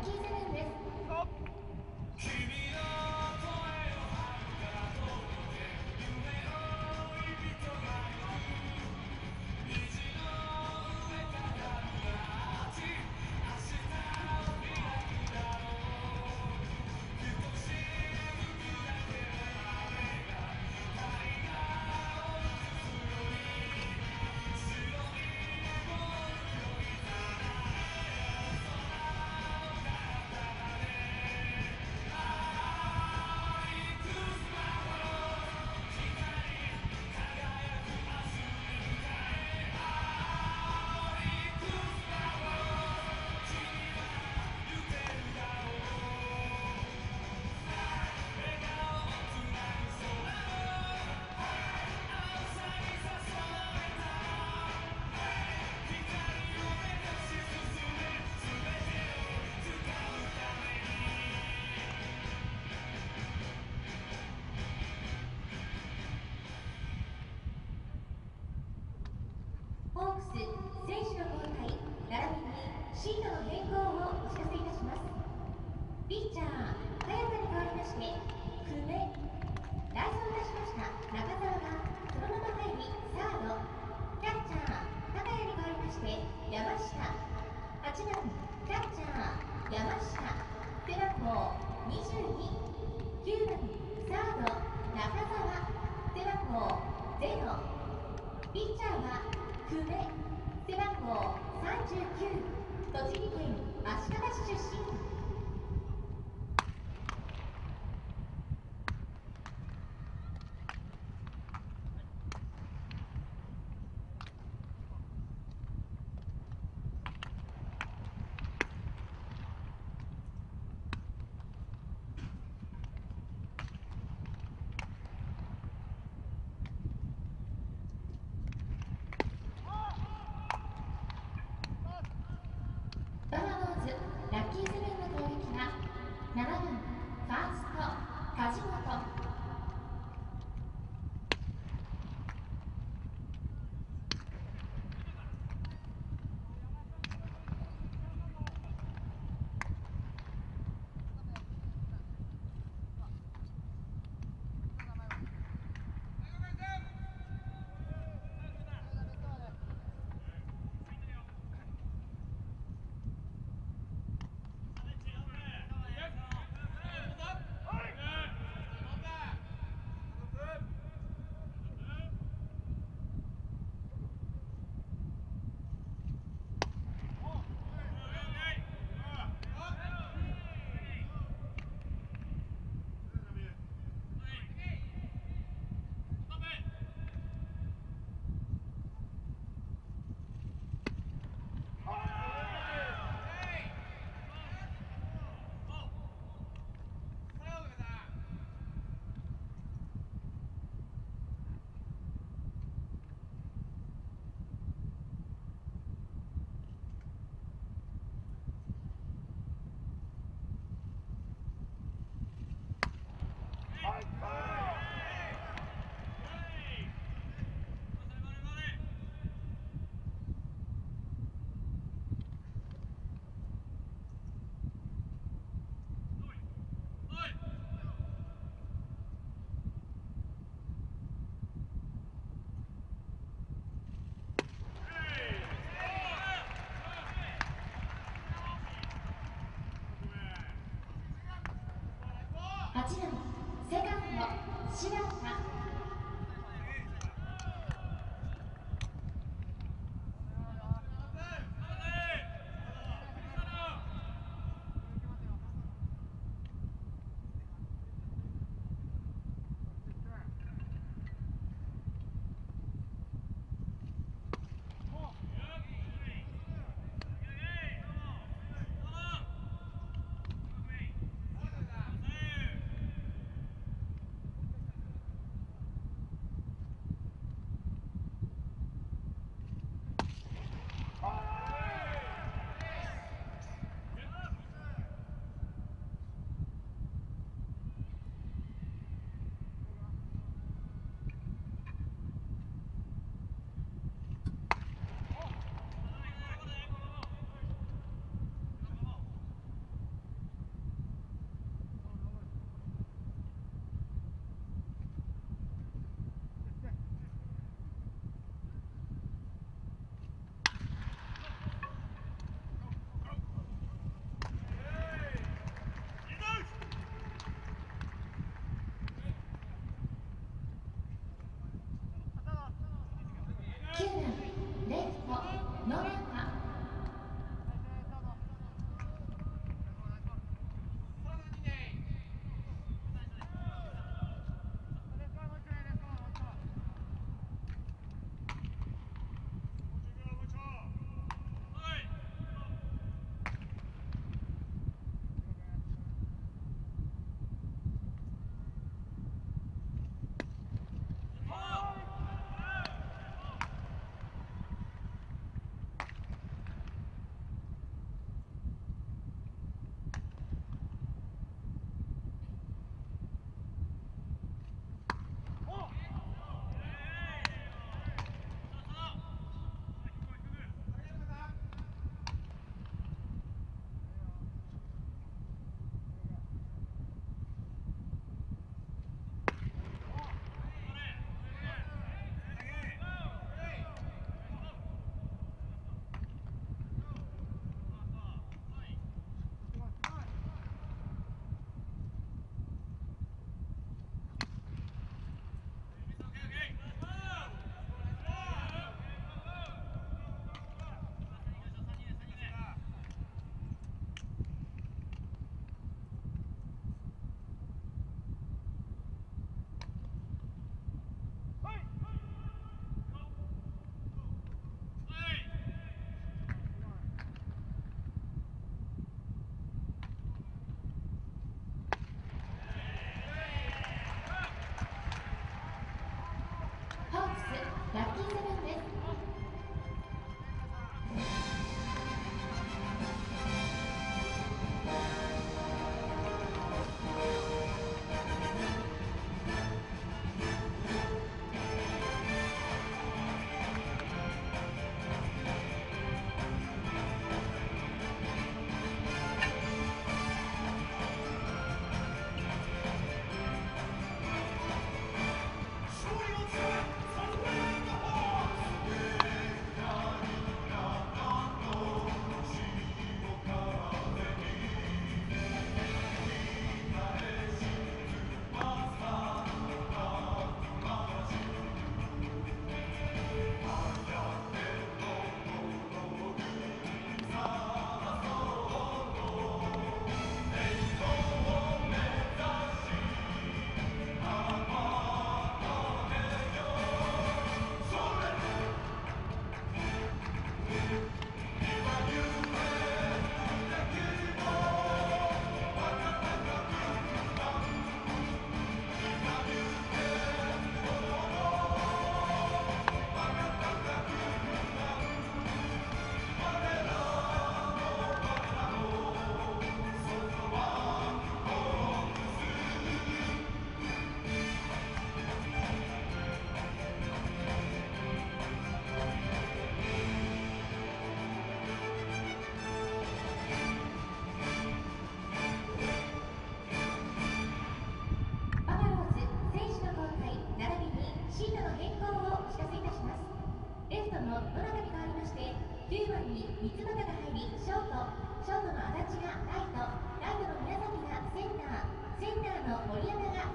ズラッス選手の交代並びにシートの変更をお知らせいたしますピッチャー早田に代わりまして久米代走いたしました中澤がそのまま入りサードキャッチャー高谷に代わりまして山下8番キャッチャー山下背番号22 Hard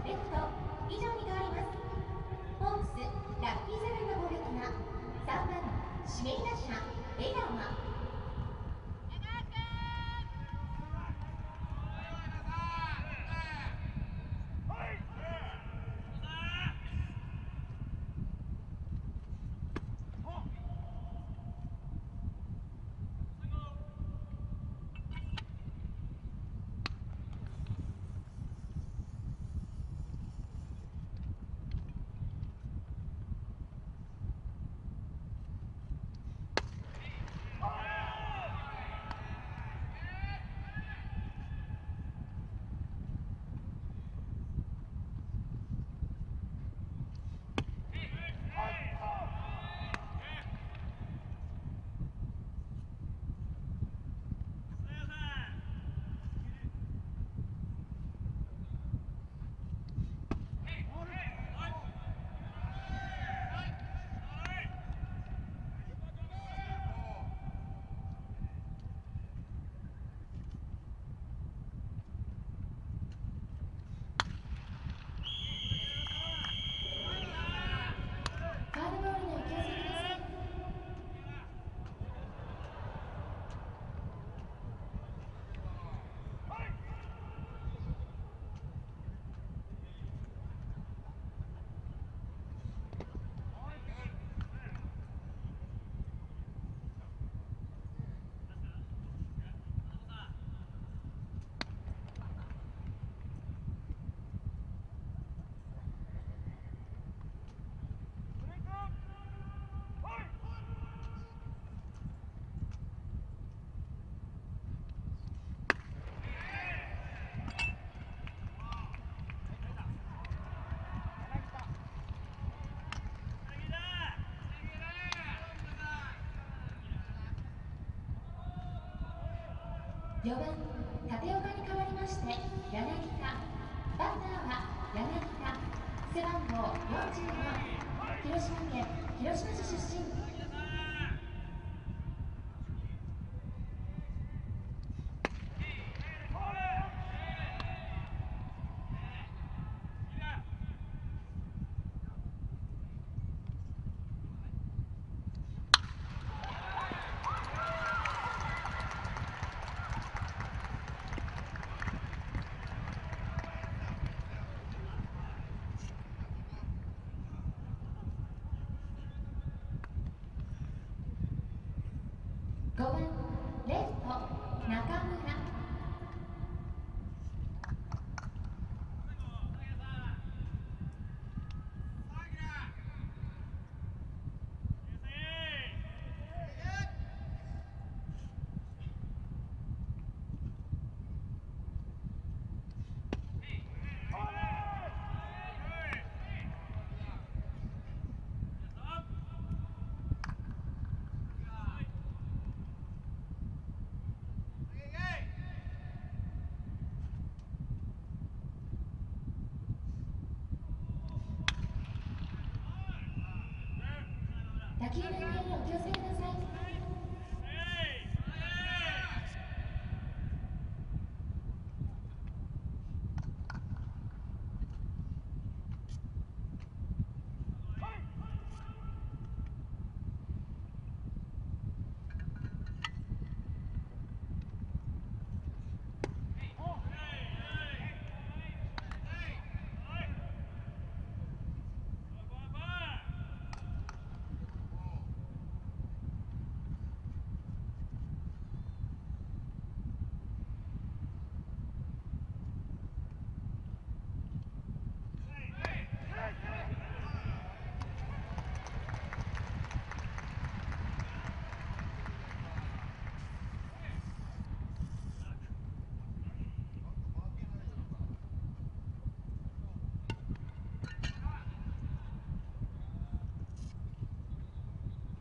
レフト。以上に変わります。ホークスラッキーセブンの攻撃が3番指名打者江川4番立岡に代わりまして柳田。バッターは柳田。背番号45広島県広島市出身。Keep it moving. Just keep it moving.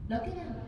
6番セン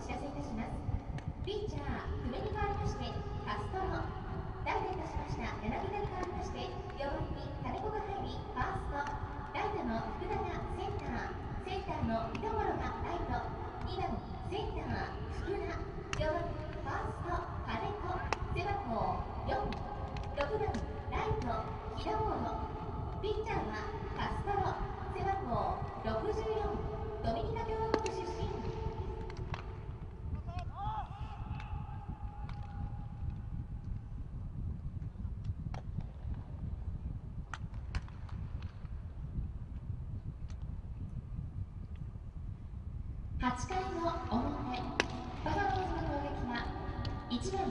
お知らせいたします。ピッチャー8回の表香川県の攻撃は1番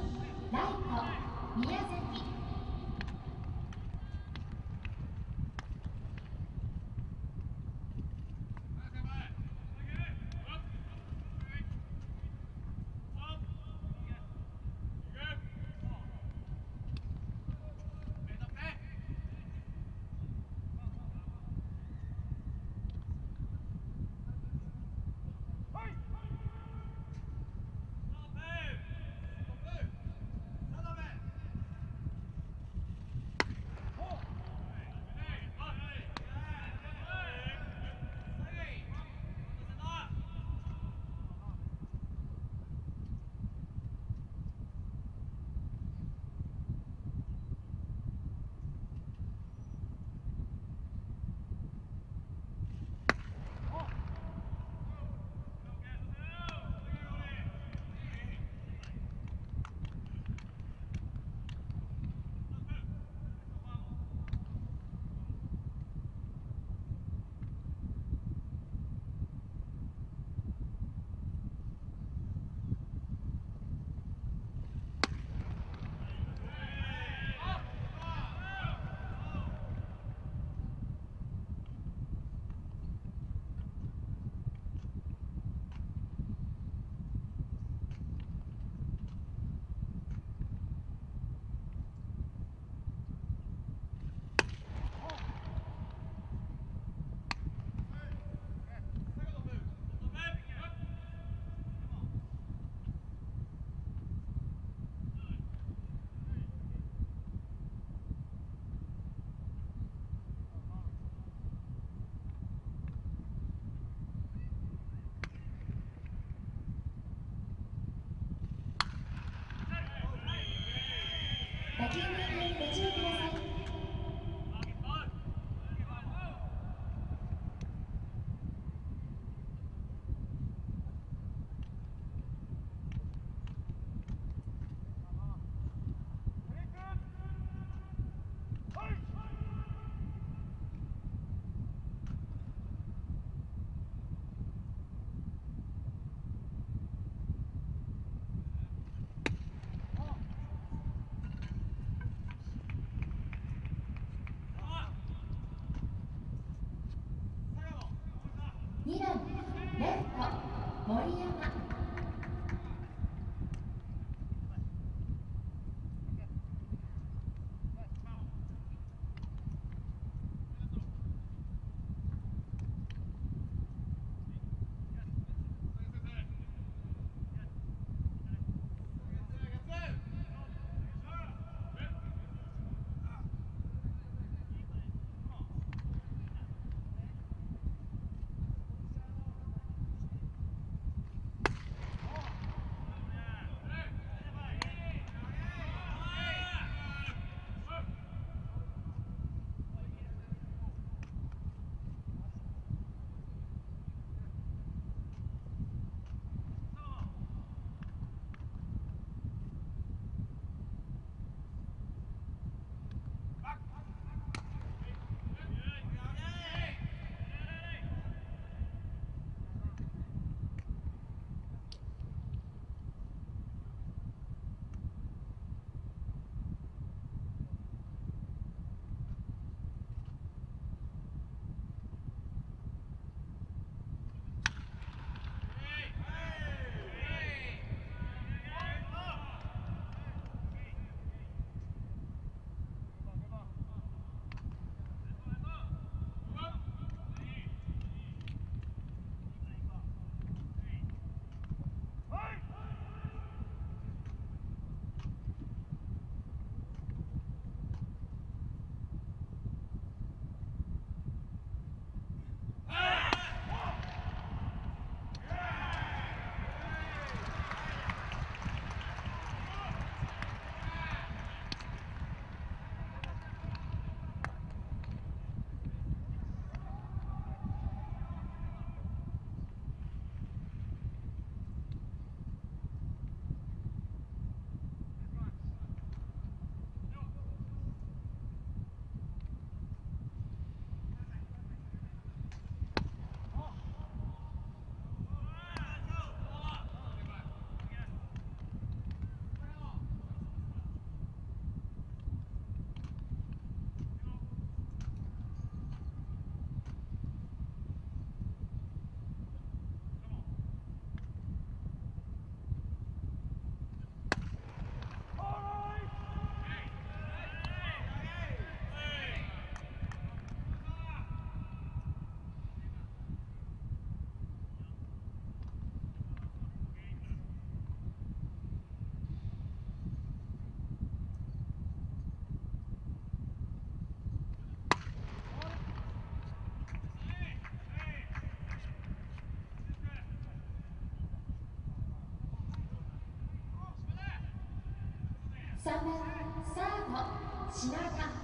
ド品田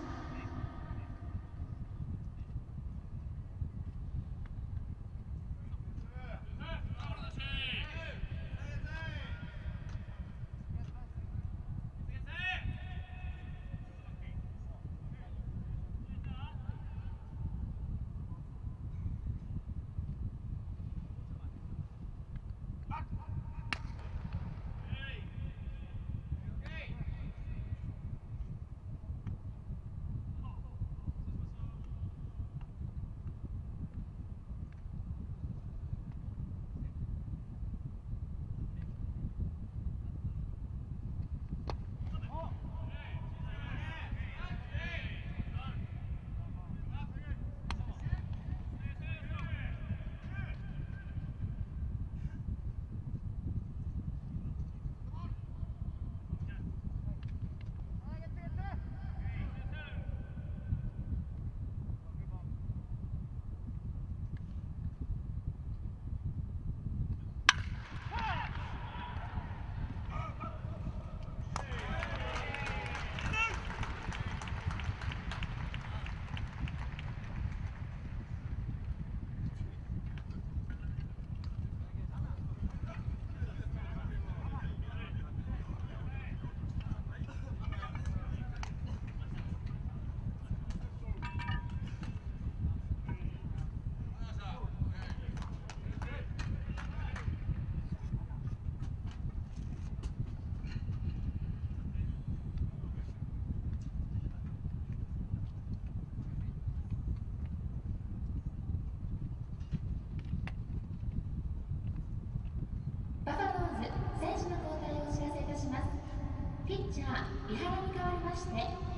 バファローズ選手の交代をお知らせいたしますピッチャー伊原に代わりまして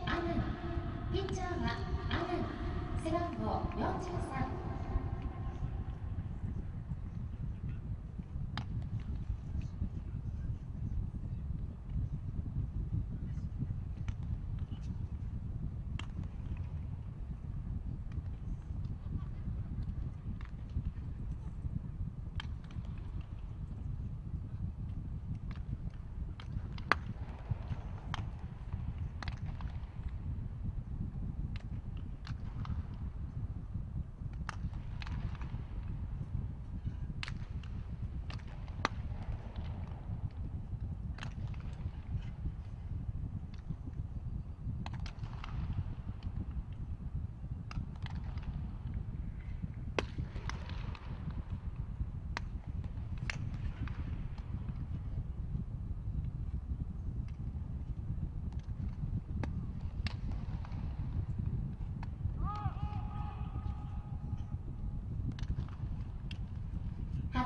アナンピッチャーはアナン背番号438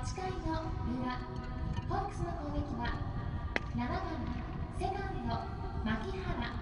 8回の裏ホークスの攻撃は7番セカンド牧原。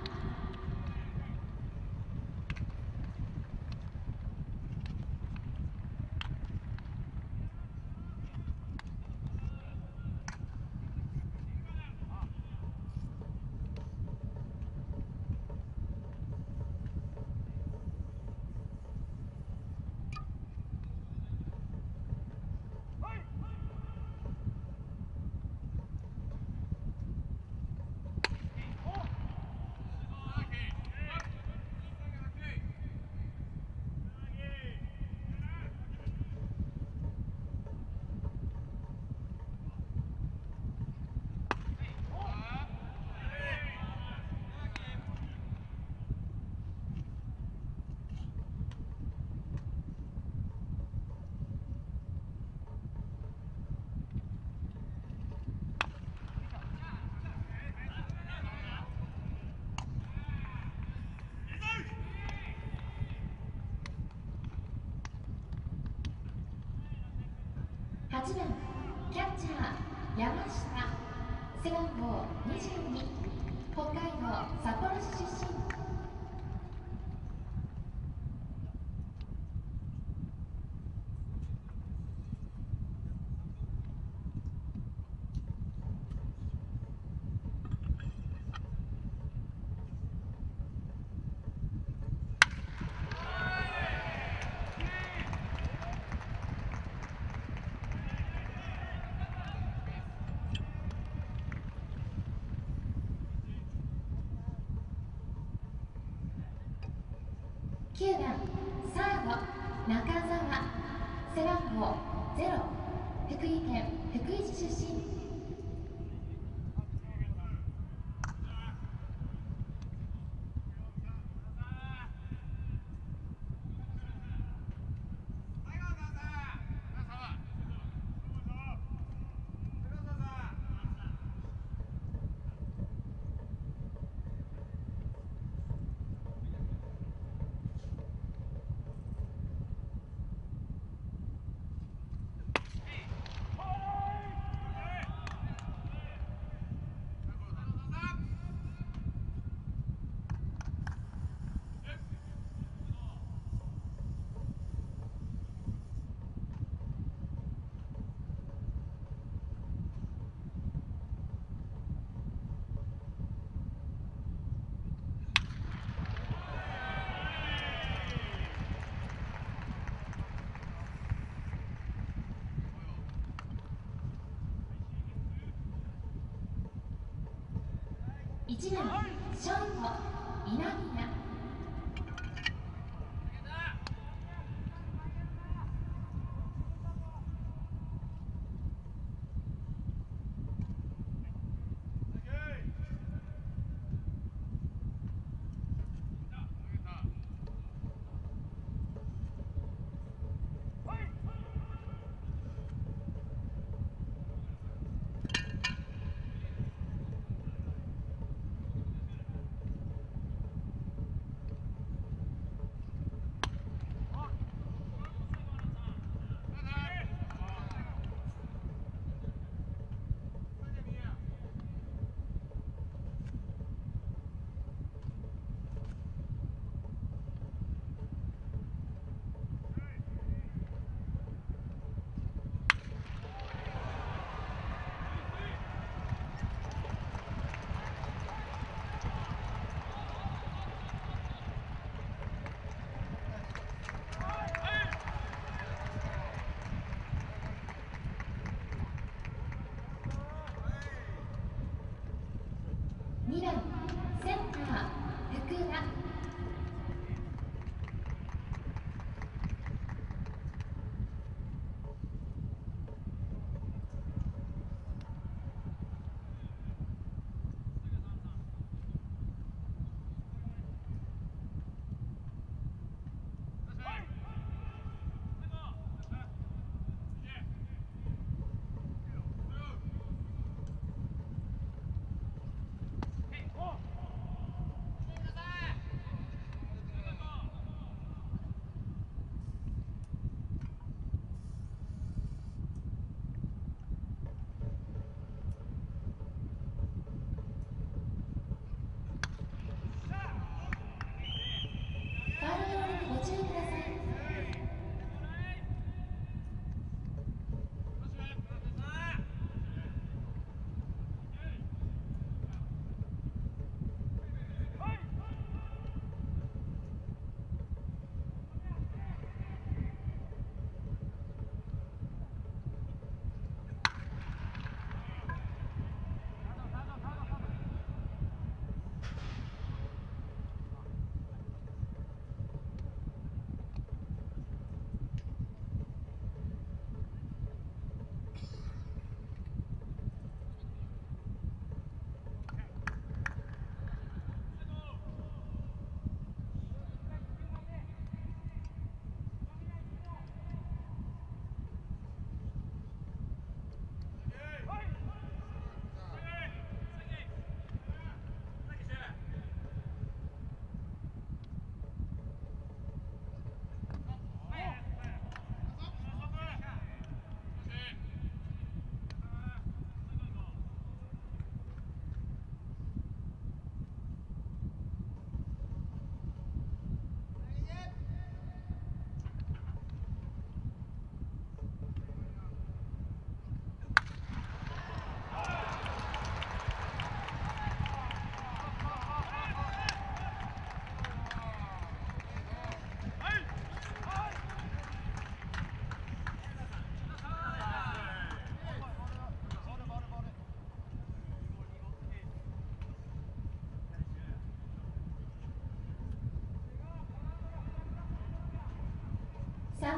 1番ショート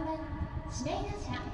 番指名打者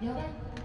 4番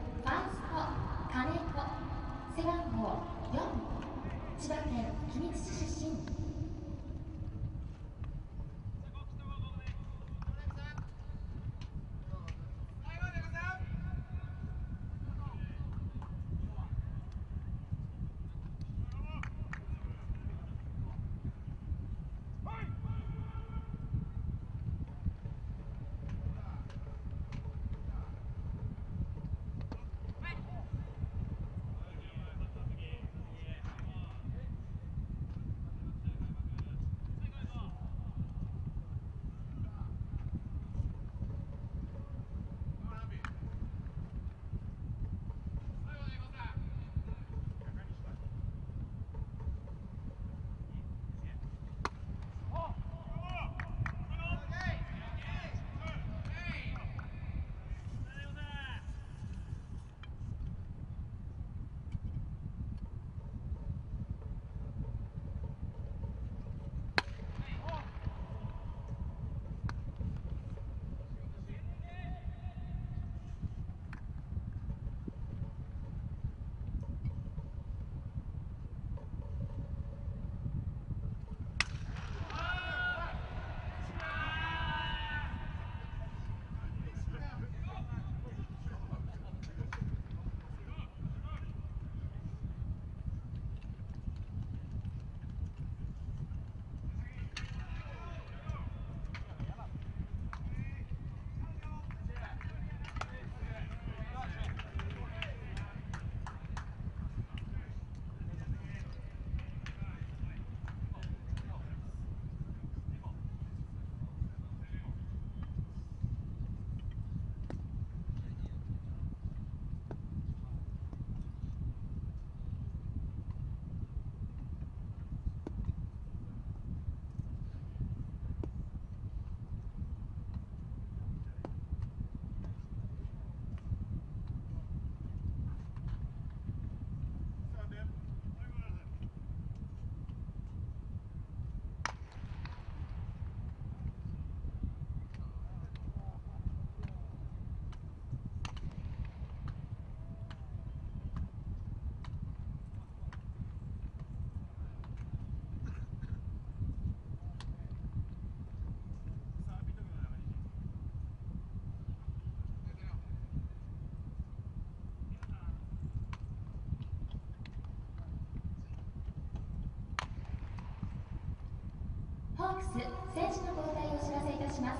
ークス選手の交代をお知らせいたします。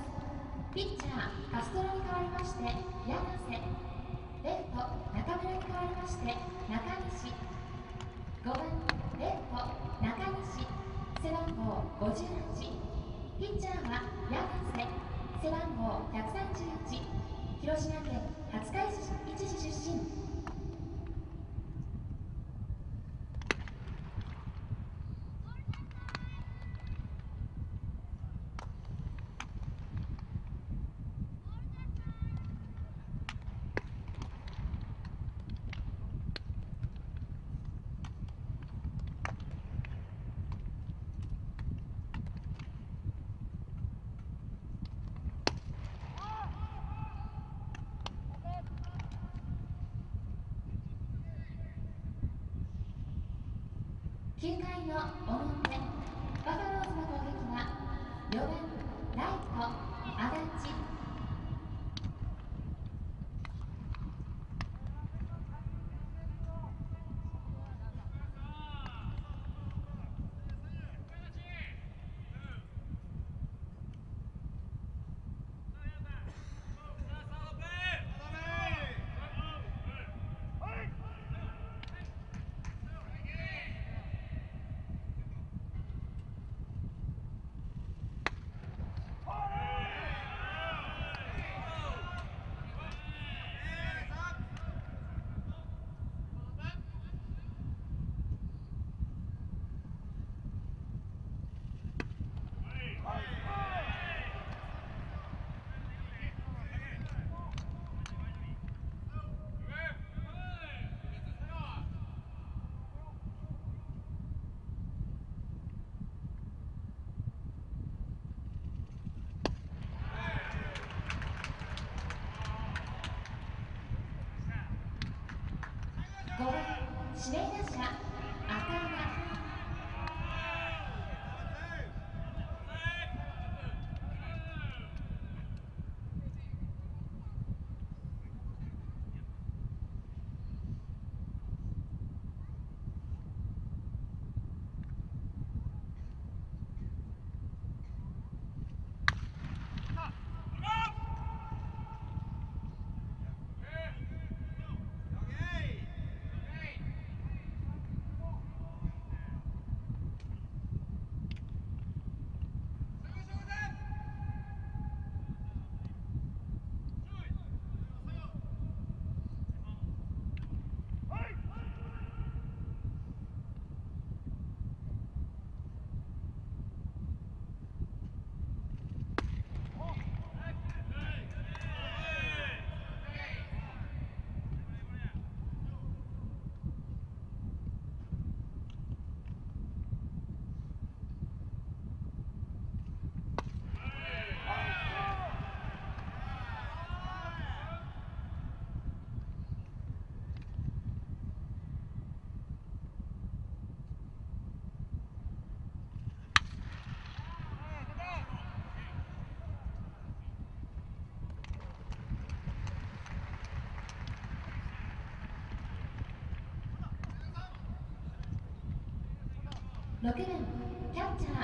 ピッチャーカストロに代わりまして柳瀬。レフト中村に代わりまして中西。5番レフト中西。背番号58ピッチャーは柳瀬。背番号131広島県廿日市市出身。9回の表 Gracias. 6番キャ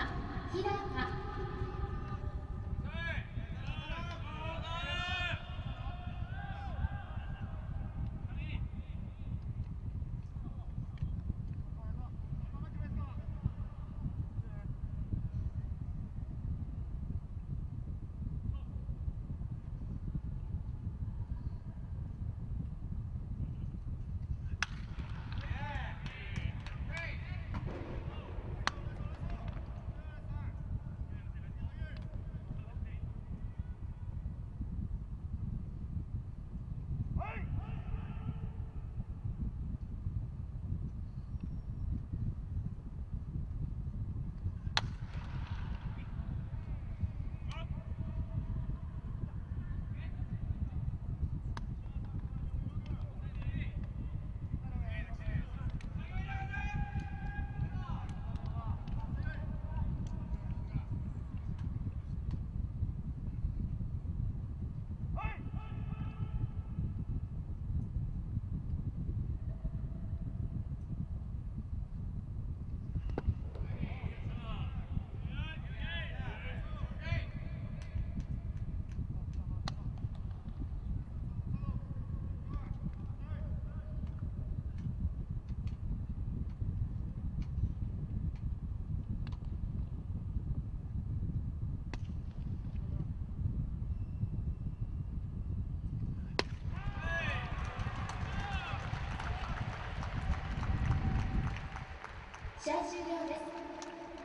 試合終了です。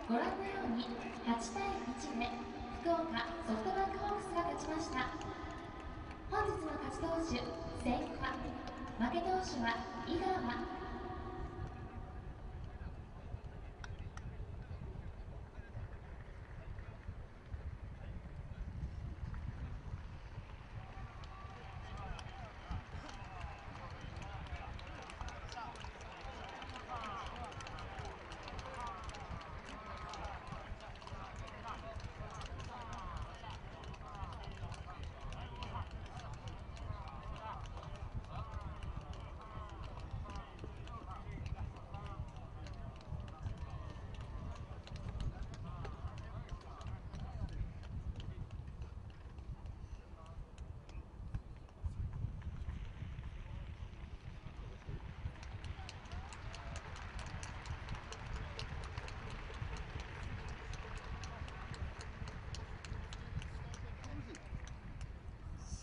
ご覧のように8対1で福岡ソフトバンクホークスが勝ちました。本日の勝ち投手千賀。負け投手は井川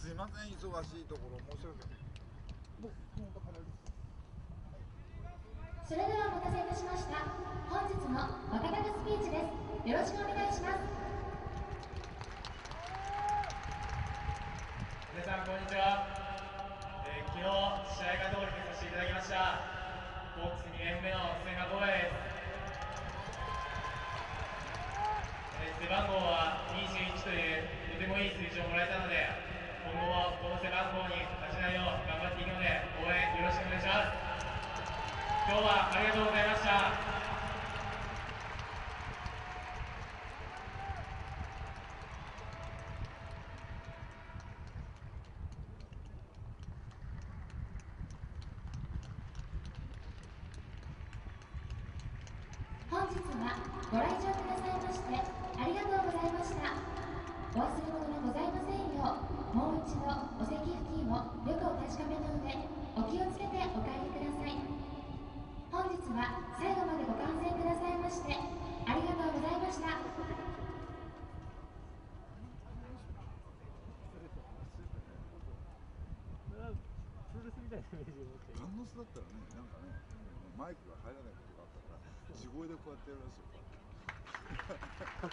すいません忙しいところ申し訳ないそれではお待たせいたしました。本日の若手スピーチです。よろしくお願いします。皆さんこんにちは、えー昨日試合が登録させていただきました。ホークス2年目の千賀光です、えー背番号は21というとてもいい数字をもらえたので後もこの背番号に勝ちないよう頑張っていくので応援よろしくお願いします。今日はありがとうございました